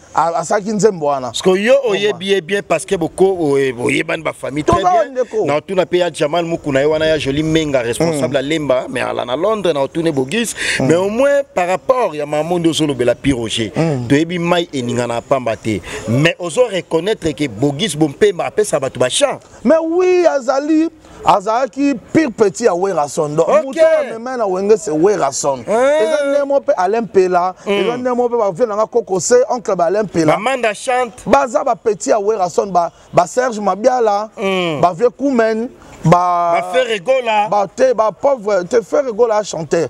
[SPEAKER 2] asalaki nzembo wana
[SPEAKER 3] siko yo oyebi ye bien parceke boyebani bafamille très bien na otuna mpe ya jamal muku na ye wana ya joli menga responsable ya mm. lemba mais ala na londres na otune bogis mm. mais au moins par rapport ya mamo nde ozolobela pi roger mm. toyebi mai eningana ya pamba te mais ozo reconnaître ke bogis bompema apesa bato bachamp
[SPEAKER 2] mais oui azali azalaki pire petit ya werason donc
[SPEAKER 3] okay.
[SPEAKER 2] moto amemai na wenge se werason
[SPEAKER 3] eh.
[SPEAKER 2] eza ndenge moko mpe alain mpela mm. eza ndenge moko mpe bavie nanga kokose oncle ba alain mpela
[SPEAKER 3] bamanda chante
[SPEAKER 2] baza bapetit ya werason ba, ba serge mabiala
[SPEAKER 3] mm.
[SPEAKER 2] bavie kumen ba, ba ferre gola ba
[SPEAKER 3] te
[SPEAKER 2] ba pauvre te ferre gola
[SPEAKER 3] chanteur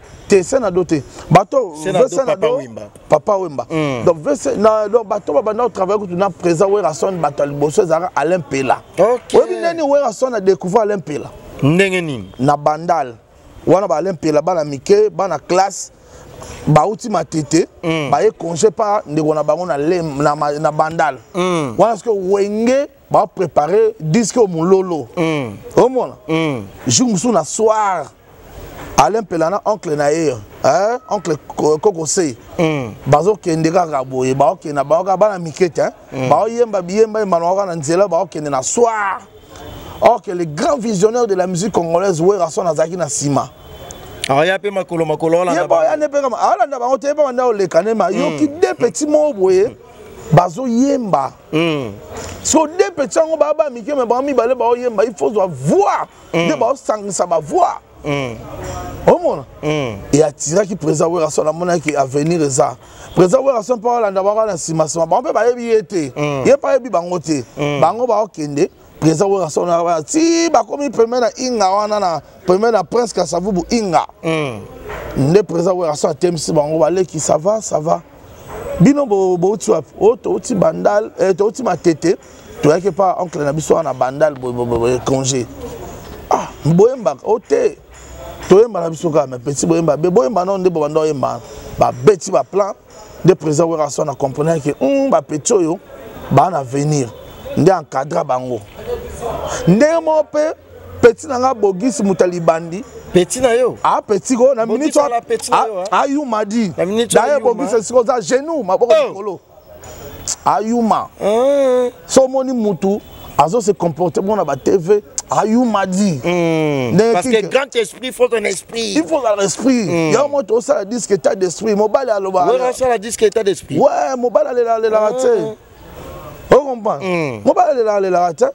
[SPEAKER 2] te senado te bato
[SPEAKER 3] senado papa wemba mm.
[SPEAKER 2] donc donc bato babanda kotravaille kutu na président werrason bato ya liboso ezalaka alain mpela oyebi ndeni werrason adécouvre alain mpela
[SPEAKER 3] ndenge nini
[SPEAKER 2] na bandal wana baalain mpela bana mike bana classe bauti matete
[SPEAKER 3] mm.
[SPEAKER 2] baye congé pa ndeko na bango na, na, na bandal
[SPEAKER 3] mm.
[SPEAKER 2] wana sikoyo wenge ba préparer disque au mulolo
[SPEAKER 3] mm.
[SPEAKER 2] omona
[SPEAKER 3] mm.
[SPEAKER 2] jour mususu na soir alain mpela na oncle na ye eh, oncle kokose
[SPEAKER 3] mm.
[SPEAKER 2] bazokende kaka boye baokende na bango kaka bana mike te mm. baoyemba biyemba emanaka kaka na nzela baokende na soir or que le grand visionnaire de la musique congolaise werrason azalaki na nsima
[SPEAKER 3] aya mpe makolo makolo olanda
[SPEAKER 2] bango te ye mpe banda olekana ma yoki mm. de petit moko boye mm. bazoyemba
[SPEAKER 3] mm.
[SPEAKER 2] so de petit yango baa ba mike me bango mibale baoyemba il faut zwa voix mm. nde baosangisa bavoix
[SPEAKER 3] mm.
[SPEAKER 2] omona
[SPEAKER 3] mm.
[SPEAKER 2] e atiraki président werrason amonaki avenir eza président werrason mpo alanda bango na nsima nsima bango mpe bayebi ye te mm. ye mpe ayebi bango te mm. bango baokende président werrason wana ti bakomi premier na inga wana na premier na prince kasavubu inga
[SPEAKER 3] hmm.
[SPEAKER 2] nde président werrason atemisi bango baleki ça va ça va bino bouti wapi o oh, touti bandal eh, touti matete toyaki epa oncle na biso wana bandal congé ah boyembaka o oh, te toyemba na biso kaka me petit boyemba be boyemba nao nde bobanda oyemba babeti baplan nde président werrason a comprenaki ke hmm, bapeti oyo baa na venir nde encadra bango ndenge moko mpe peti na nga bogisi moto ya
[SPEAKER 3] libandi peti na yo
[SPEAKER 2] a ah, peti ko na minute
[SPEAKER 3] ayuma ah,
[SPEAKER 2] ah, di daye bogisi esika oza genou maboko likolo oh.
[SPEAKER 3] ayuma
[SPEAKER 2] so omoni mutu azo se comporter mona ba TV ayuma
[SPEAKER 3] dit
[SPEAKER 2] mm.
[SPEAKER 3] parce que grand esprit faut un esprit
[SPEAKER 2] il faut un esprit mm. ya moto osala disque état d'esprit mobali aloba
[SPEAKER 3] ouais osala disque état d'esprit
[SPEAKER 2] ouais mobali alela lela ah. te o comprend mm. mobali alela lela te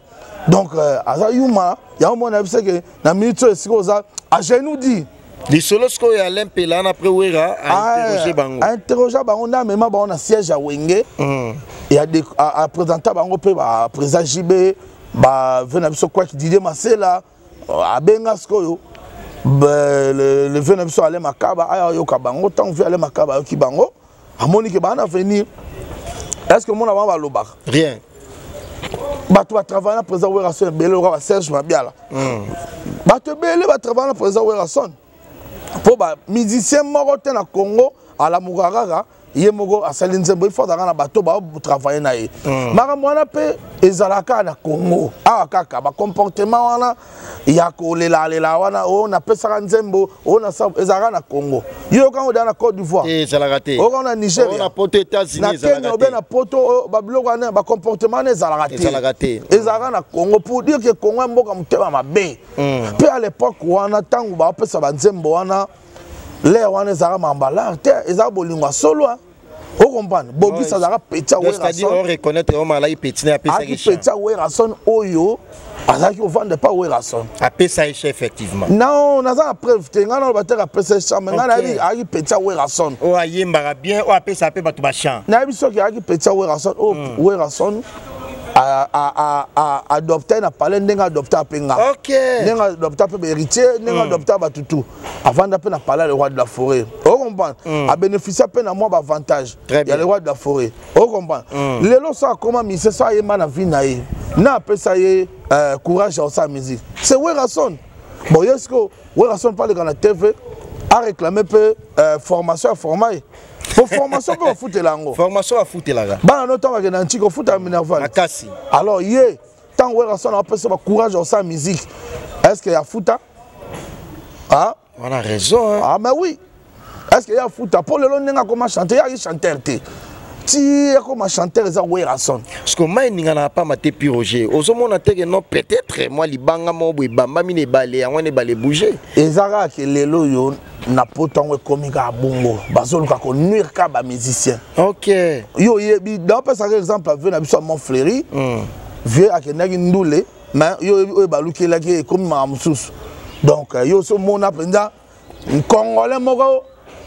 [SPEAKER 2] donc euh, aza yuma ya mona biseke na minute esiko oza à genoux dit
[SPEAKER 3] lisolo sikoyo ya alain mpela wana après wera ainterroge ah, bango
[SPEAKER 2] ainterrogea bango nde amema bango na siège ya wenge
[SPEAKER 3] hmm.
[SPEAKER 2] apresenta bango mpe baprésident jb bave na biso kwaki didie masela euh, abenga sikoyo leve na biso ale makaba ayoka bango ntango vi ale makaba ayoki bango amoni ke baana avenir est ce que omona bango balobaka
[SPEAKER 3] rien
[SPEAKER 2] bato batravaille na président werrason ebele loka baserge mabiala hmm. bato ebele batravaille na président werrason mpo bamusicien moko te na congo alamuka kaka ye moko asali nzembo il faut azalaka na bato batravaille na ye hmm. makambo wana mpe ezalaka na congo awa kaka bacomportement wana ya kolelalela wana o oh, napesaka nzembo o oh, na ezalaka na congo yo yokango deya na côte d'ivoire
[SPEAKER 3] eh, ezalaka te
[SPEAKER 2] oyokango na nigeriana kenya obe na poto oh, babiloko wana bacomportement wana ezalaka
[SPEAKER 3] te
[SPEAKER 2] ezalaka na congo pour dire ke congo ya mboka motema mabe hmm. mpe à l'époque wana ntango baopesa banzembo wana lere wana ezalaka mambalare te ezalaka bolingo ya solo o
[SPEAKER 3] comprendre bogis azalaka
[SPEAKER 2] petit
[SPEAKER 3] werasonreconnaitre omar alaki petit na apesaki
[SPEAKER 2] petit ya werason oyo azalaki kovanda epa werason
[SPEAKER 3] apesa ye cha effectivement
[SPEAKER 2] non naza na preuve te ngai naloba te apesa ye cha
[SPEAKER 3] mai ngai
[SPEAKER 2] nayebi ayaki petit ya werason
[SPEAKER 3] oyo ayembaka bien oyo apesa mpe bato bachan
[SPEAKER 2] nayebi soki ayaki petit ya werason oyo hmm. werason adopte na palais ndenge adopte mpe nga ndenge adopte mpe baheritier ndenge hmm. adopte batutu avanda mpe na palais le roi de la forêt ocomprendre mm. abénéficia mpe na mwa baavantage ya le roi de la forêt ocomprendre mm. lelo so akoma mise so ayemba na vie na ye na apesa ye euh, courage ya kosala musique c'est werason bon ye siko werason mpe aleka na tv aréclame mpe euh, formation ya forma ye po formation mpe ofutela yango
[SPEAKER 3] formation afutelaka
[SPEAKER 2] bana no ntango akenda ntiki ofutaka minerval
[SPEAKER 3] makasi
[SPEAKER 2] alors ye ntango werrason apesa ba courage ya kosala musique est ce que ya futa ah?
[SPEAKER 3] wana raison hein?
[SPEAKER 2] ah mais oui est ce que ya futa mpo lelo ndenge akoma chante yaki chanteur te ti akoma chanteur eza
[SPEAKER 3] werrason parceke mai ninga na apama te pi roger ozomona te ke non peut-être mwa libanga moko boye ebambami na ebale yango wana ebale bouge
[SPEAKER 2] eza kaka ke lelo yo na poto yango ekomi kaka bongo bazoluka konuire kaka bamusicien
[SPEAKER 3] ok
[SPEAKER 2] yo oyebi daopesaka exemple avie na biso ya mont fleuri mm. vieux akendaki ndule mais yo oyebi oyo balukelaki ekomi maka mosusu donc euh, yo so omona mpenza congolais moko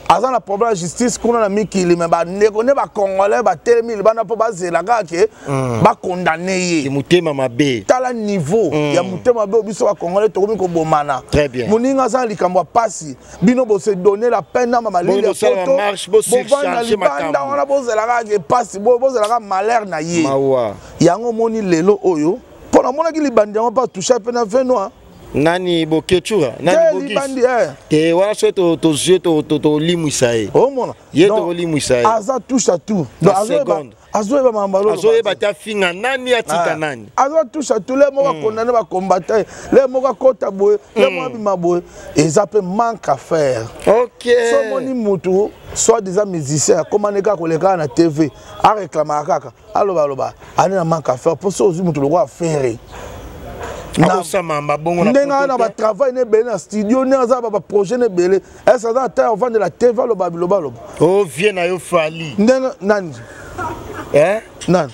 [SPEAKER 2] aza na problème ya justice kuna na mikili me bandeko nde bacongolais batelemi libanda mpo bazela kaka ke mm.
[SPEAKER 3] ba condamner
[SPEAKER 2] ye
[SPEAKER 3] mutema mabe
[SPEAKER 2] tala niveau mm. ya mutema mabe biso ba congolais tokomi ko bomana
[SPEAKER 3] très bien
[SPEAKER 2] muninga za likambo pasi bino bo se donner la peine na mama
[SPEAKER 3] lile
[SPEAKER 2] poto
[SPEAKER 3] bo
[SPEAKER 2] vanda libanda wana bo zelaka ke pasi bo bo zelaka malheur na ye
[SPEAKER 3] mawa
[SPEAKER 2] yango moni lelo oyo pona monaki libandi yango pa toucher pe na
[SPEAKER 3] vin
[SPEAKER 2] noir
[SPEAKER 3] nani
[SPEAKER 2] bokechura
[SPEAKER 3] nani
[SPEAKER 2] eh.
[SPEAKER 3] te wana so tozwi tolimwisa ye
[SPEAKER 2] omona
[SPEAKER 3] ye tokolimwisa ye
[SPEAKER 2] aza touche à tout
[SPEAKER 3] seconde
[SPEAKER 2] azoyeba makambo aloba
[SPEAKER 3] azoyeba te afinga nani atika ah. nani
[SPEAKER 2] azoa touche à tout le moko hmm. akondane bacombattant ye le moko akota boye le moko hmm. abima boye eza mpe manque à faire
[SPEAKER 3] ok
[SPEAKER 2] so omoni mutu soit disant musicien akomani kaka kolekaka na tv areklamaka kaka alobaloba ani na manque à faire mpo so ozwi mutu lokola
[SPEAKER 3] fere
[SPEAKER 2] ndenge aza na batravail na ebele na studio ndenge aza na baprojet na ebele est aza na temps ya kovandela te valoba bilobaloba
[SPEAKER 3] o oh, vie na yo fali
[SPEAKER 2] ndenge nani
[SPEAKER 3] eh?
[SPEAKER 2] nani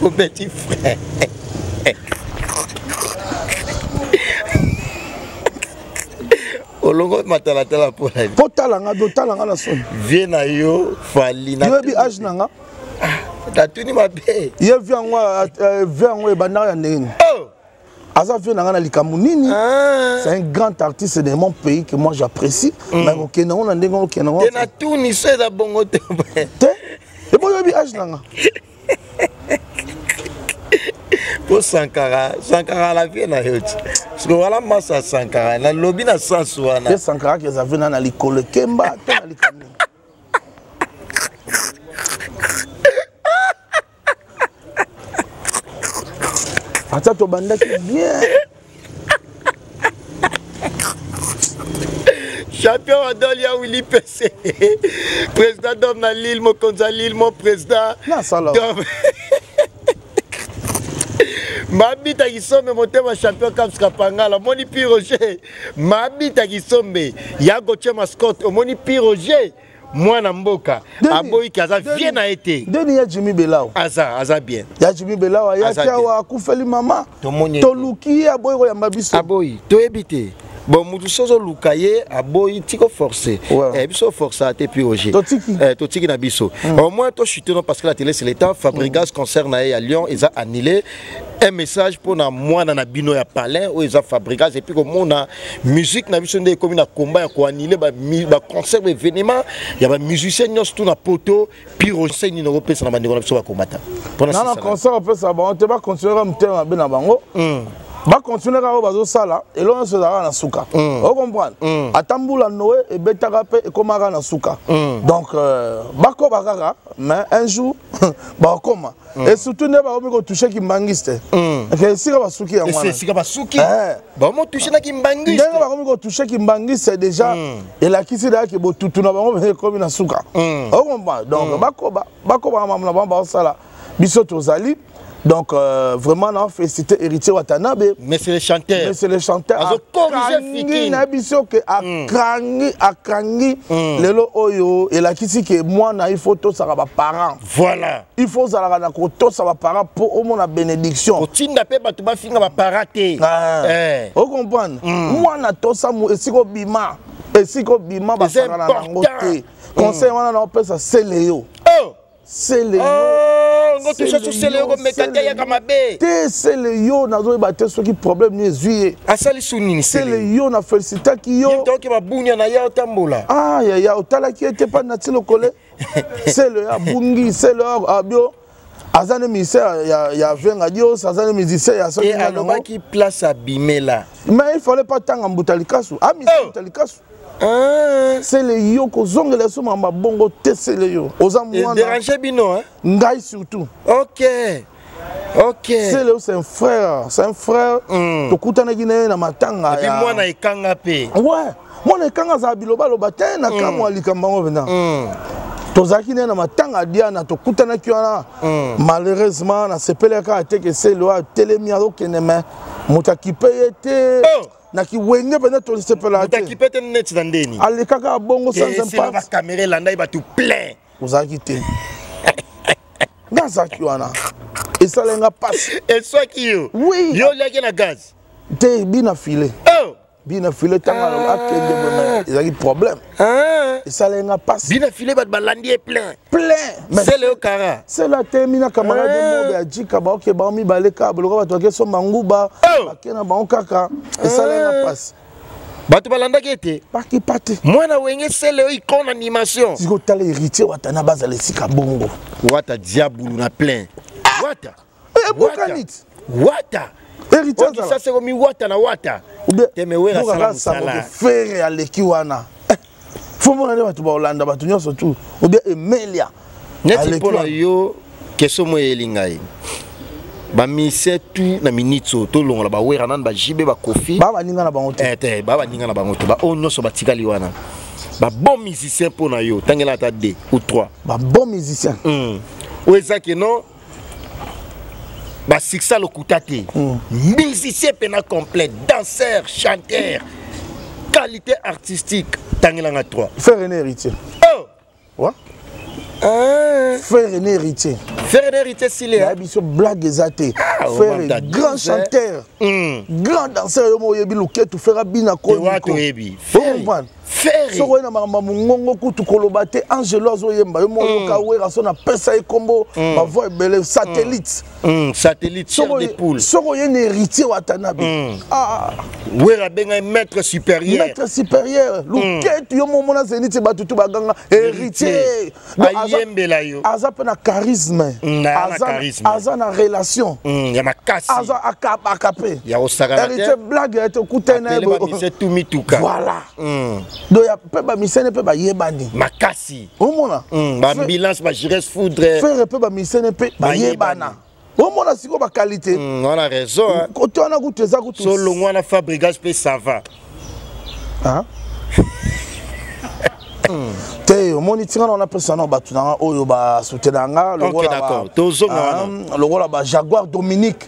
[SPEAKER 3] mon petit frère olongo matalatala mpo na
[SPEAKER 2] mpo tala nga mpe otala nga na soni
[SPEAKER 3] vie na yo fali
[SPEAKER 2] nayebi age na nga
[SPEAKER 3] tatuni mabe
[SPEAKER 2] ye vie yango euh, vie yango ebandaka ya ndenge nini
[SPEAKER 3] oh!
[SPEAKER 2] aza vie na ngai na likambo nini
[SPEAKER 3] ah!
[SPEAKER 2] c'est un grand artiste de mon pays que moi j'apprécie mm. mais kokende yango na ndenge okende yango
[SPEAKER 3] na tuni so eza bongo te
[SPEAKER 2] te epo oyebi age na nga
[SPEAKER 3] po sankara sankara la vie na yo ti siko wana masa sankara nalobi na sansu wana
[SPEAKER 2] te sankara kezavena na likolo ekemba to na likambo ata tobandaki bien
[SPEAKER 3] champion wa dol ya willi pese président dom na lille mokonzi ya lille mon président mabita kisombe motema champion caps kapangala omoni pi roger mabita kisombe ya gotie mascotte omoni pi roger mwana mboka aboyiki aza vie na ye te
[SPEAKER 2] deni ya jimi belao
[SPEAKER 3] aza aza bien
[SPEAKER 2] ya jimi belao ayaki awa akufeli mama toluki ye aboyi koyamba biso
[SPEAKER 3] aboyi toyebi te bon mutu so ozoluka ye aboyi tiko force
[SPEAKER 2] ouais.
[SPEAKER 3] eh, biso força te puis oje
[SPEAKER 2] totiki
[SPEAKER 3] eh, totiki na biso mm. au moins tochute no parce que la télé c'est l'état fabrigas mm. concert na ye ya lyon eza annulé un message mpo na mwana na bino ya palin oyo eza fabrigas epuis komona musique na biso nde ekomi na combat ya koannule baconcert baévénement ya bamusicien nyonso to na poto pire conseil nini okopesa na bandeko na biso bakomata nana
[SPEAKER 2] conseil opesa bango te bacontinuaka motema mabe na bango hmm. bacontinue kaka oyo bazosala elo nyonso ezalaka na suka hmm. ocomprendre hmm. ata mbula noe ebetaka mpe ekomaka na suka donc euh, bakoba kaka mais un jour bakokoma Mm. Et surtout nde baomi ko toucher kimbangiste. Mm. Ke esika basuki yango wana.
[SPEAKER 3] Esika basuki.
[SPEAKER 2] Eh.
[SPEAKER 3] Baomi toucher na kimbangiste.
[SPEAKER 2] Ndenge bakomi ko toucher kimbangiste déjà mm. elakisi da ke botutu na bango bene komi na suka. Mm. O comprend. Donc mm. bakoba bakoba mamu na bango ba sala biso tozali donc euh, vraiment na félicité héritier watanabe
[SPEAKER 3] mais c'est le chanteur
[SPEAKER 2] mais c'est le chanteur
[SPEAKER 3] azo corriger fiki
[SPEAKER 2] na biso que akrangi mm. akrangi mm. lelo oyo elakisi que mwana il faut tosaka ba parents
[SPEAKER 3] Voilà.
[SPEAKER 2] Il faut zalaka na kotosa ba parents pour au mona bénédiction.
[SPEAKER 3] Otinda pe batu ba finga ba parents te.
[SPEAKER 2] Ah.
[SPEAKER 3] Eh.
[SPEAKER 2] O comprendre? Mm. Moi na tosa mu esiko bima. Esiko bima ba sala na ngo te. Mm. Conseil wana na opesa sele yo.
[SPEAKER 3] Oh.
[SPEAKER 2] Sele yo.
[SPEAKER 3] Oh, ngo touche sur sele yo ko meka
[SPEAKER 2] te
[SPEAKER 3] ya
[SPEAKER 2] kama
[SPEAKER 3] be.
[SPEAKER 2] Te sele yo na zo ba te soki problème ni ezuie.
[SPEAKER 3] Asali su nini sele?
[SPEAKER 2] Sele yo na félicitaki yo.
[SPEAKER 3] Yo to ke ba bunya na ya otambola.
[SPEAKER 2] Ah ya ya otala ki ete pa na tilo kole. selo ya bungi selo ya abio aza nde ministère ya, ya venga dios aza nde musicien ya soki
[SPEAKER 3] alobaki place abimela
[SPEAKER 2] mais il fallait pas tanga mbuta likasu amisa ah,
[SPEAKER 3] oh.
[SPEAKER 2] mbuta likasu
[SPEAKER 3] ah.
[SPEAKER 2] sele yo kozongela so mamba bongo te sele yo oza mwana
[SPEAKER 3] bino
[SPEAKER 2] ngai surtout
[SPEAKER 3] okay
[SPEAKER 2] Okay. Celeo c'est un frère, c'est un frère.
[SPEAKER 3] Mm.
[SPEAKER 2] Tokutanaki na ye na matanga.
[SPEAKER 3] Et puis
[SPEAKER 2] ya...
[SPEAKER 3] mwana ekanga pe.
[SPEAKER 2] Ouais. Mwana ekanga azala biloba loba te na mm. kamwa likambo yango pena.
[SPEAKER 3] Mm.
[SPEAKER 2] tozalaki naye na matanga ya diana tokutanaki wana mm. malheureusement nasepelaki kaka te ke selo atelemi azokende me moto akipe ye te
[SPEAKER 3] oh.
[SPEAKER 2] na kiwenge mpenza tosepelaka te alekaka bongo sans impact
[SPEAKER 3] kamera elandaki bato plein
[SPEAKER 2] ozalaki te nga azalaki wana esalaki nga mpasi
[SPEAKER 3] eswaki yo
[SPEAKER 2] oui.
[SPEAKER 3] yo oliaki na gaz
[SPEAKER 2] te bina file
[SPEAKER 3] oh.
[SPEAKER 2] bina file ntango ah. akende mona ezalaki problème
[SPEAKER 3] ah.
[SPEAKER 2] esalaki nga mpasi
[SPEAKER 3] bina file bato balandi ye plein
[SPEAKER 2] plein
[SPEAKER 3] sele yo kara
[SPEAKER 2] sele atemi na camarade
[SPEAKER 3] ah.
[SPEAKER 2] mobe ajika baoke bango mibale kaka boloka bato bakesomba nguba
[SPEAKER 3] oh.
[SPEAKER 2] bakena bango kaka esalaki
[SPEAKER 3] nga
[SPEAKER 2] mpasi
[SPEAKER 3] bato balandaki ete
[SPEAKER 2] pati pati
[SPEAKER 3] mwana wenge sele oyo icon animation
[SPEAKER 2] sikotala héritier wata na bazala esika bongo
[SPEAKER 3] wata diabulu na plein ah! wata
[SPEAKER 2] ebokanit eh,
[SPEAKER 3] wata
[SPEAKER 2] héritier
[SPEAKER 3] seko miwata na wata temewera sala mosala
[SPEAKER 2] ferre aleki wana fo mona nde bato baolanda bato nyonso tu obia emelia
[SPEAKER 3] neti mpo
[SPEAKER 2] na
[SPEAKER 3] yo keso moye eyeli ngai bamise tu na minutes oyo tolongola bawera nani bajibe bakofi
[SPEAKER 2] ba baninga na bango te
[SPEAKER 3] eh, te ba baninga na bango te baoyo nyonso batikali wana babon musicien mpo na yo tangela ata 2 ou 3
[SPEAKER 2] babon musicien
[SPEAKER 3] hmm. oyo ezaki non ba succès lokuta te mm. musicien pena complet danseur chanteur qualité artistique tangelanga 3
[SPEAKER 2] frère René héritier
[SPEAKER 3] oh
[SPEAKER 2] ouais
[SPEAKER 3] ah.
[SPEAKER 2] frère René héritier
[SPEAKER 3] frère René héritier s'il
[SPEAKER 2] est biso blague ezate
[SPEAKER 3] ah, oh,
[SPEAKER 2] frère
[SPEAKER 3] est
[SPEAKER 2] grand chanteur
[SPEAKER 3] mm.
[SPEAKER 2] grand danseur yo moyebi loketu frère bina
[SPEAKER 3] ko wato
[SPEAKER 2] yebi frère soki oye na makambo ya mongongo kutu koloba te angelo azoyemba yo moyoka mm. wera so napesa ye nkombo mm. bavoi ebele satellite
[SPEAKER 3] mm.
[SPEAKER 2] soki oye na héritier watanabe ah.
[SPEAKER 3] wera abengai maître supérieur
[SPEAKER 2] maître supérieur luketu yo momona zeniti bato tu baganga héritier
[SPEAKER 3] ayembela yo
[SPEAKER 2] aza mpe na charisme mm, aza na relation mm,
[SPEAKER 3] ya makasi
[SPEAKER 2] aza akape
[SPEAKER 3] ya
[SPEAKER 2] osakanate blague ya tokutani
[SPEAKER 3] na ye tu mituka
[SPEAKER 2] voilà mm. donc ya mpe bamisene mpe bayebani
[SPEAKER 3] makasi
[SPEAKER 2] omona
[SPEAKER 3] baambulance bagires foudre
[SPEAKER 2] fere mpe bamisene mpe bayebana omona sikoyo bakalite hmm,
[SPEAKER 3] wana raison
[SPEAKER 2] kote wana kutu eza kutu
[SPEAKER 3] so longo wana fabrigage mpe sava ah? hmm.
[SPEAKER 2] te omoni ntinga na wana apesa na bato nanga oyo basutela nga lokola bajaguar dominique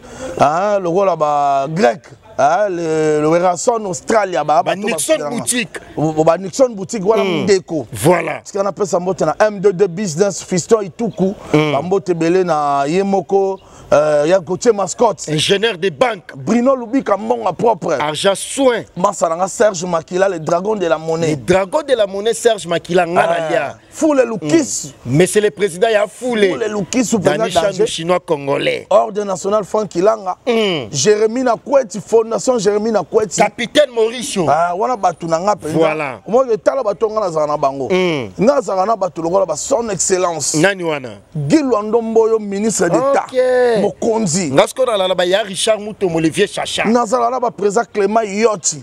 [SPEAKER 2] lokola bagrec Ah, le, le Werrason Australia
[SPEAKER 3] ba ba Nixon boutique
[SPEAKER 2] ba Nixon boutique voilà mm. ndeko
[SPEAKER 3] voilà
[SPEAKER 2] ce qu'on appelle ça mbote na M22 business Fiston Ituku mm. ba mbote belé na yemoko euh, ya Gauthier Mascotte
[SPEAKER 3] ingénieur des banques
[SPEAKER 2] Bruno Lubika mbonga propre
[SPEAKER 3] argent soin
[SPEAKER 2] Masalanga Serge Makila le dragon de la monnaie
[SPEAKER 3] le dragon de la monnaie Serge Makila ngana ah.
[SPEAKER 2] Foule Lukisu.
[SPEAKER 3] Mm. Monsieur le président ya Foule.
[SPEAKER 2] Foule Lukisu
[SPEAKER 3] penza danger. chinois congolais.
[SPEAKER 2] Ordre national Frank Ilanga. Mm. Jérémie Nakweti fondation Jérémie Nakweti.
[SPEAKER 3] Capitaine Mauricio.
[SPEAKER 2] Ah wana batu na nga penza.
[SPEAKER 3] Voilà.
[SPEAKER 2] Moi je tala batu nga na zana na bango.
[SPEAKER 3] Mm.
[SPEAKER 2] Nga zana na batu lokola ba son excellence.
[SPEAKER 3] Nani wana?
[SPEAKER 2] Guy Lwando Mboyo ministre d'état.
[SPEAKER 3] Okay.
[SPEAKER 2] Mokonzi.
[SPEAKER 3] Ngasko na la ba ya Richard Mutombo le vieux
[SPEAKER 2] Chacha. Na
[SPEAKER 3] zana na ba
[SPEAKER 2] président Clément Yoti.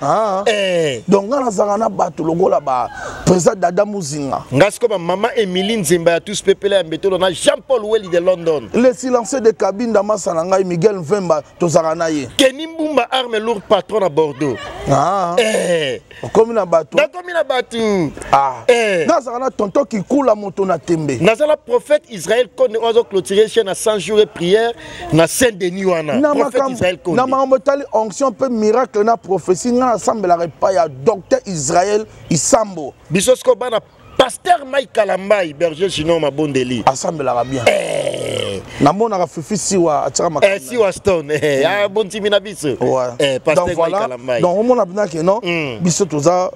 [SPEAKER 2] Ah.
[SPEAKER 3] Eh.
[SPEAKER 2] donc ngai nazalaka na bato lokola ba président dada muzinga
[SPEAKER 3] ngai siko bamama émilie nzemba ya tous pepela ya mbetolo na jean paul welli de london
[SPEAKER 2] le silencieux de kabinda masa na ngai miguel mvemba tozalaka na ye
[SPEAKER 3] keni mbumba arme lour patron na bordeaux
[SPEAKER 2] ah.
[SPEAKER 3] eh.
[SPEAKER 2] okomi na bato
[SPEAKER 3] nakomi na bato
[SPEAKER 2] ah.
[SPEAKER 3] eh.
[SPEAKER 2] nazalaka na tonton kikula moto na tembe
[SPEAKER 3] nazala prophète israël konde oyo azoclotire chaine na 100 jours et prière na saint denis wana
[SPEAKER 2] na makambo etali onction mpe miracle na prophétie ngai nasambelaka epai ya docteur israel isambo
[SPEAKER 3] biso sikoyo bana paster mai kalambai berger junior mabondeli
[SPEAKER 2] asambelaka bien
[SPEAKER 3] eh.
[SPEAKER 2] namonaka fifi siwa
[SPEAKER 3] atyaka
[SPEAKER 2] makasi
[SPEAKER 3] eh, siwa stone eh, mm. abontimi ah, na biso
[SPEAKER 2] donc voilà donc omona bina ke non
[SPEAKER 3] mm.
[SPEAKER 2] biso toza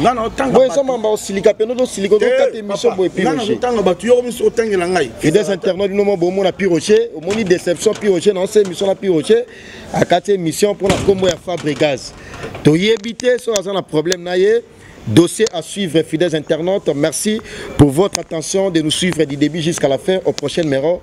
[SPEAKER 2] nga naotanga
[SPEAKER 3] eza mamba osilika mpe nodi osilika okokata eh, émission boye nga
[SPEAKER 2] nazotanga bato yoko miso otangela ngai
[SPEAKER 3] fides internet bino mwa bomona piroche omoni déception piroche na osa émission na piroche akati émission mpo na nkombo ya fabrigas toyebi te soki aza na problème na ye Dossier à suivre, fidèles internautes. Merci pour votre attention de nous suivre du début jusqu'à la fin au prochain numéro.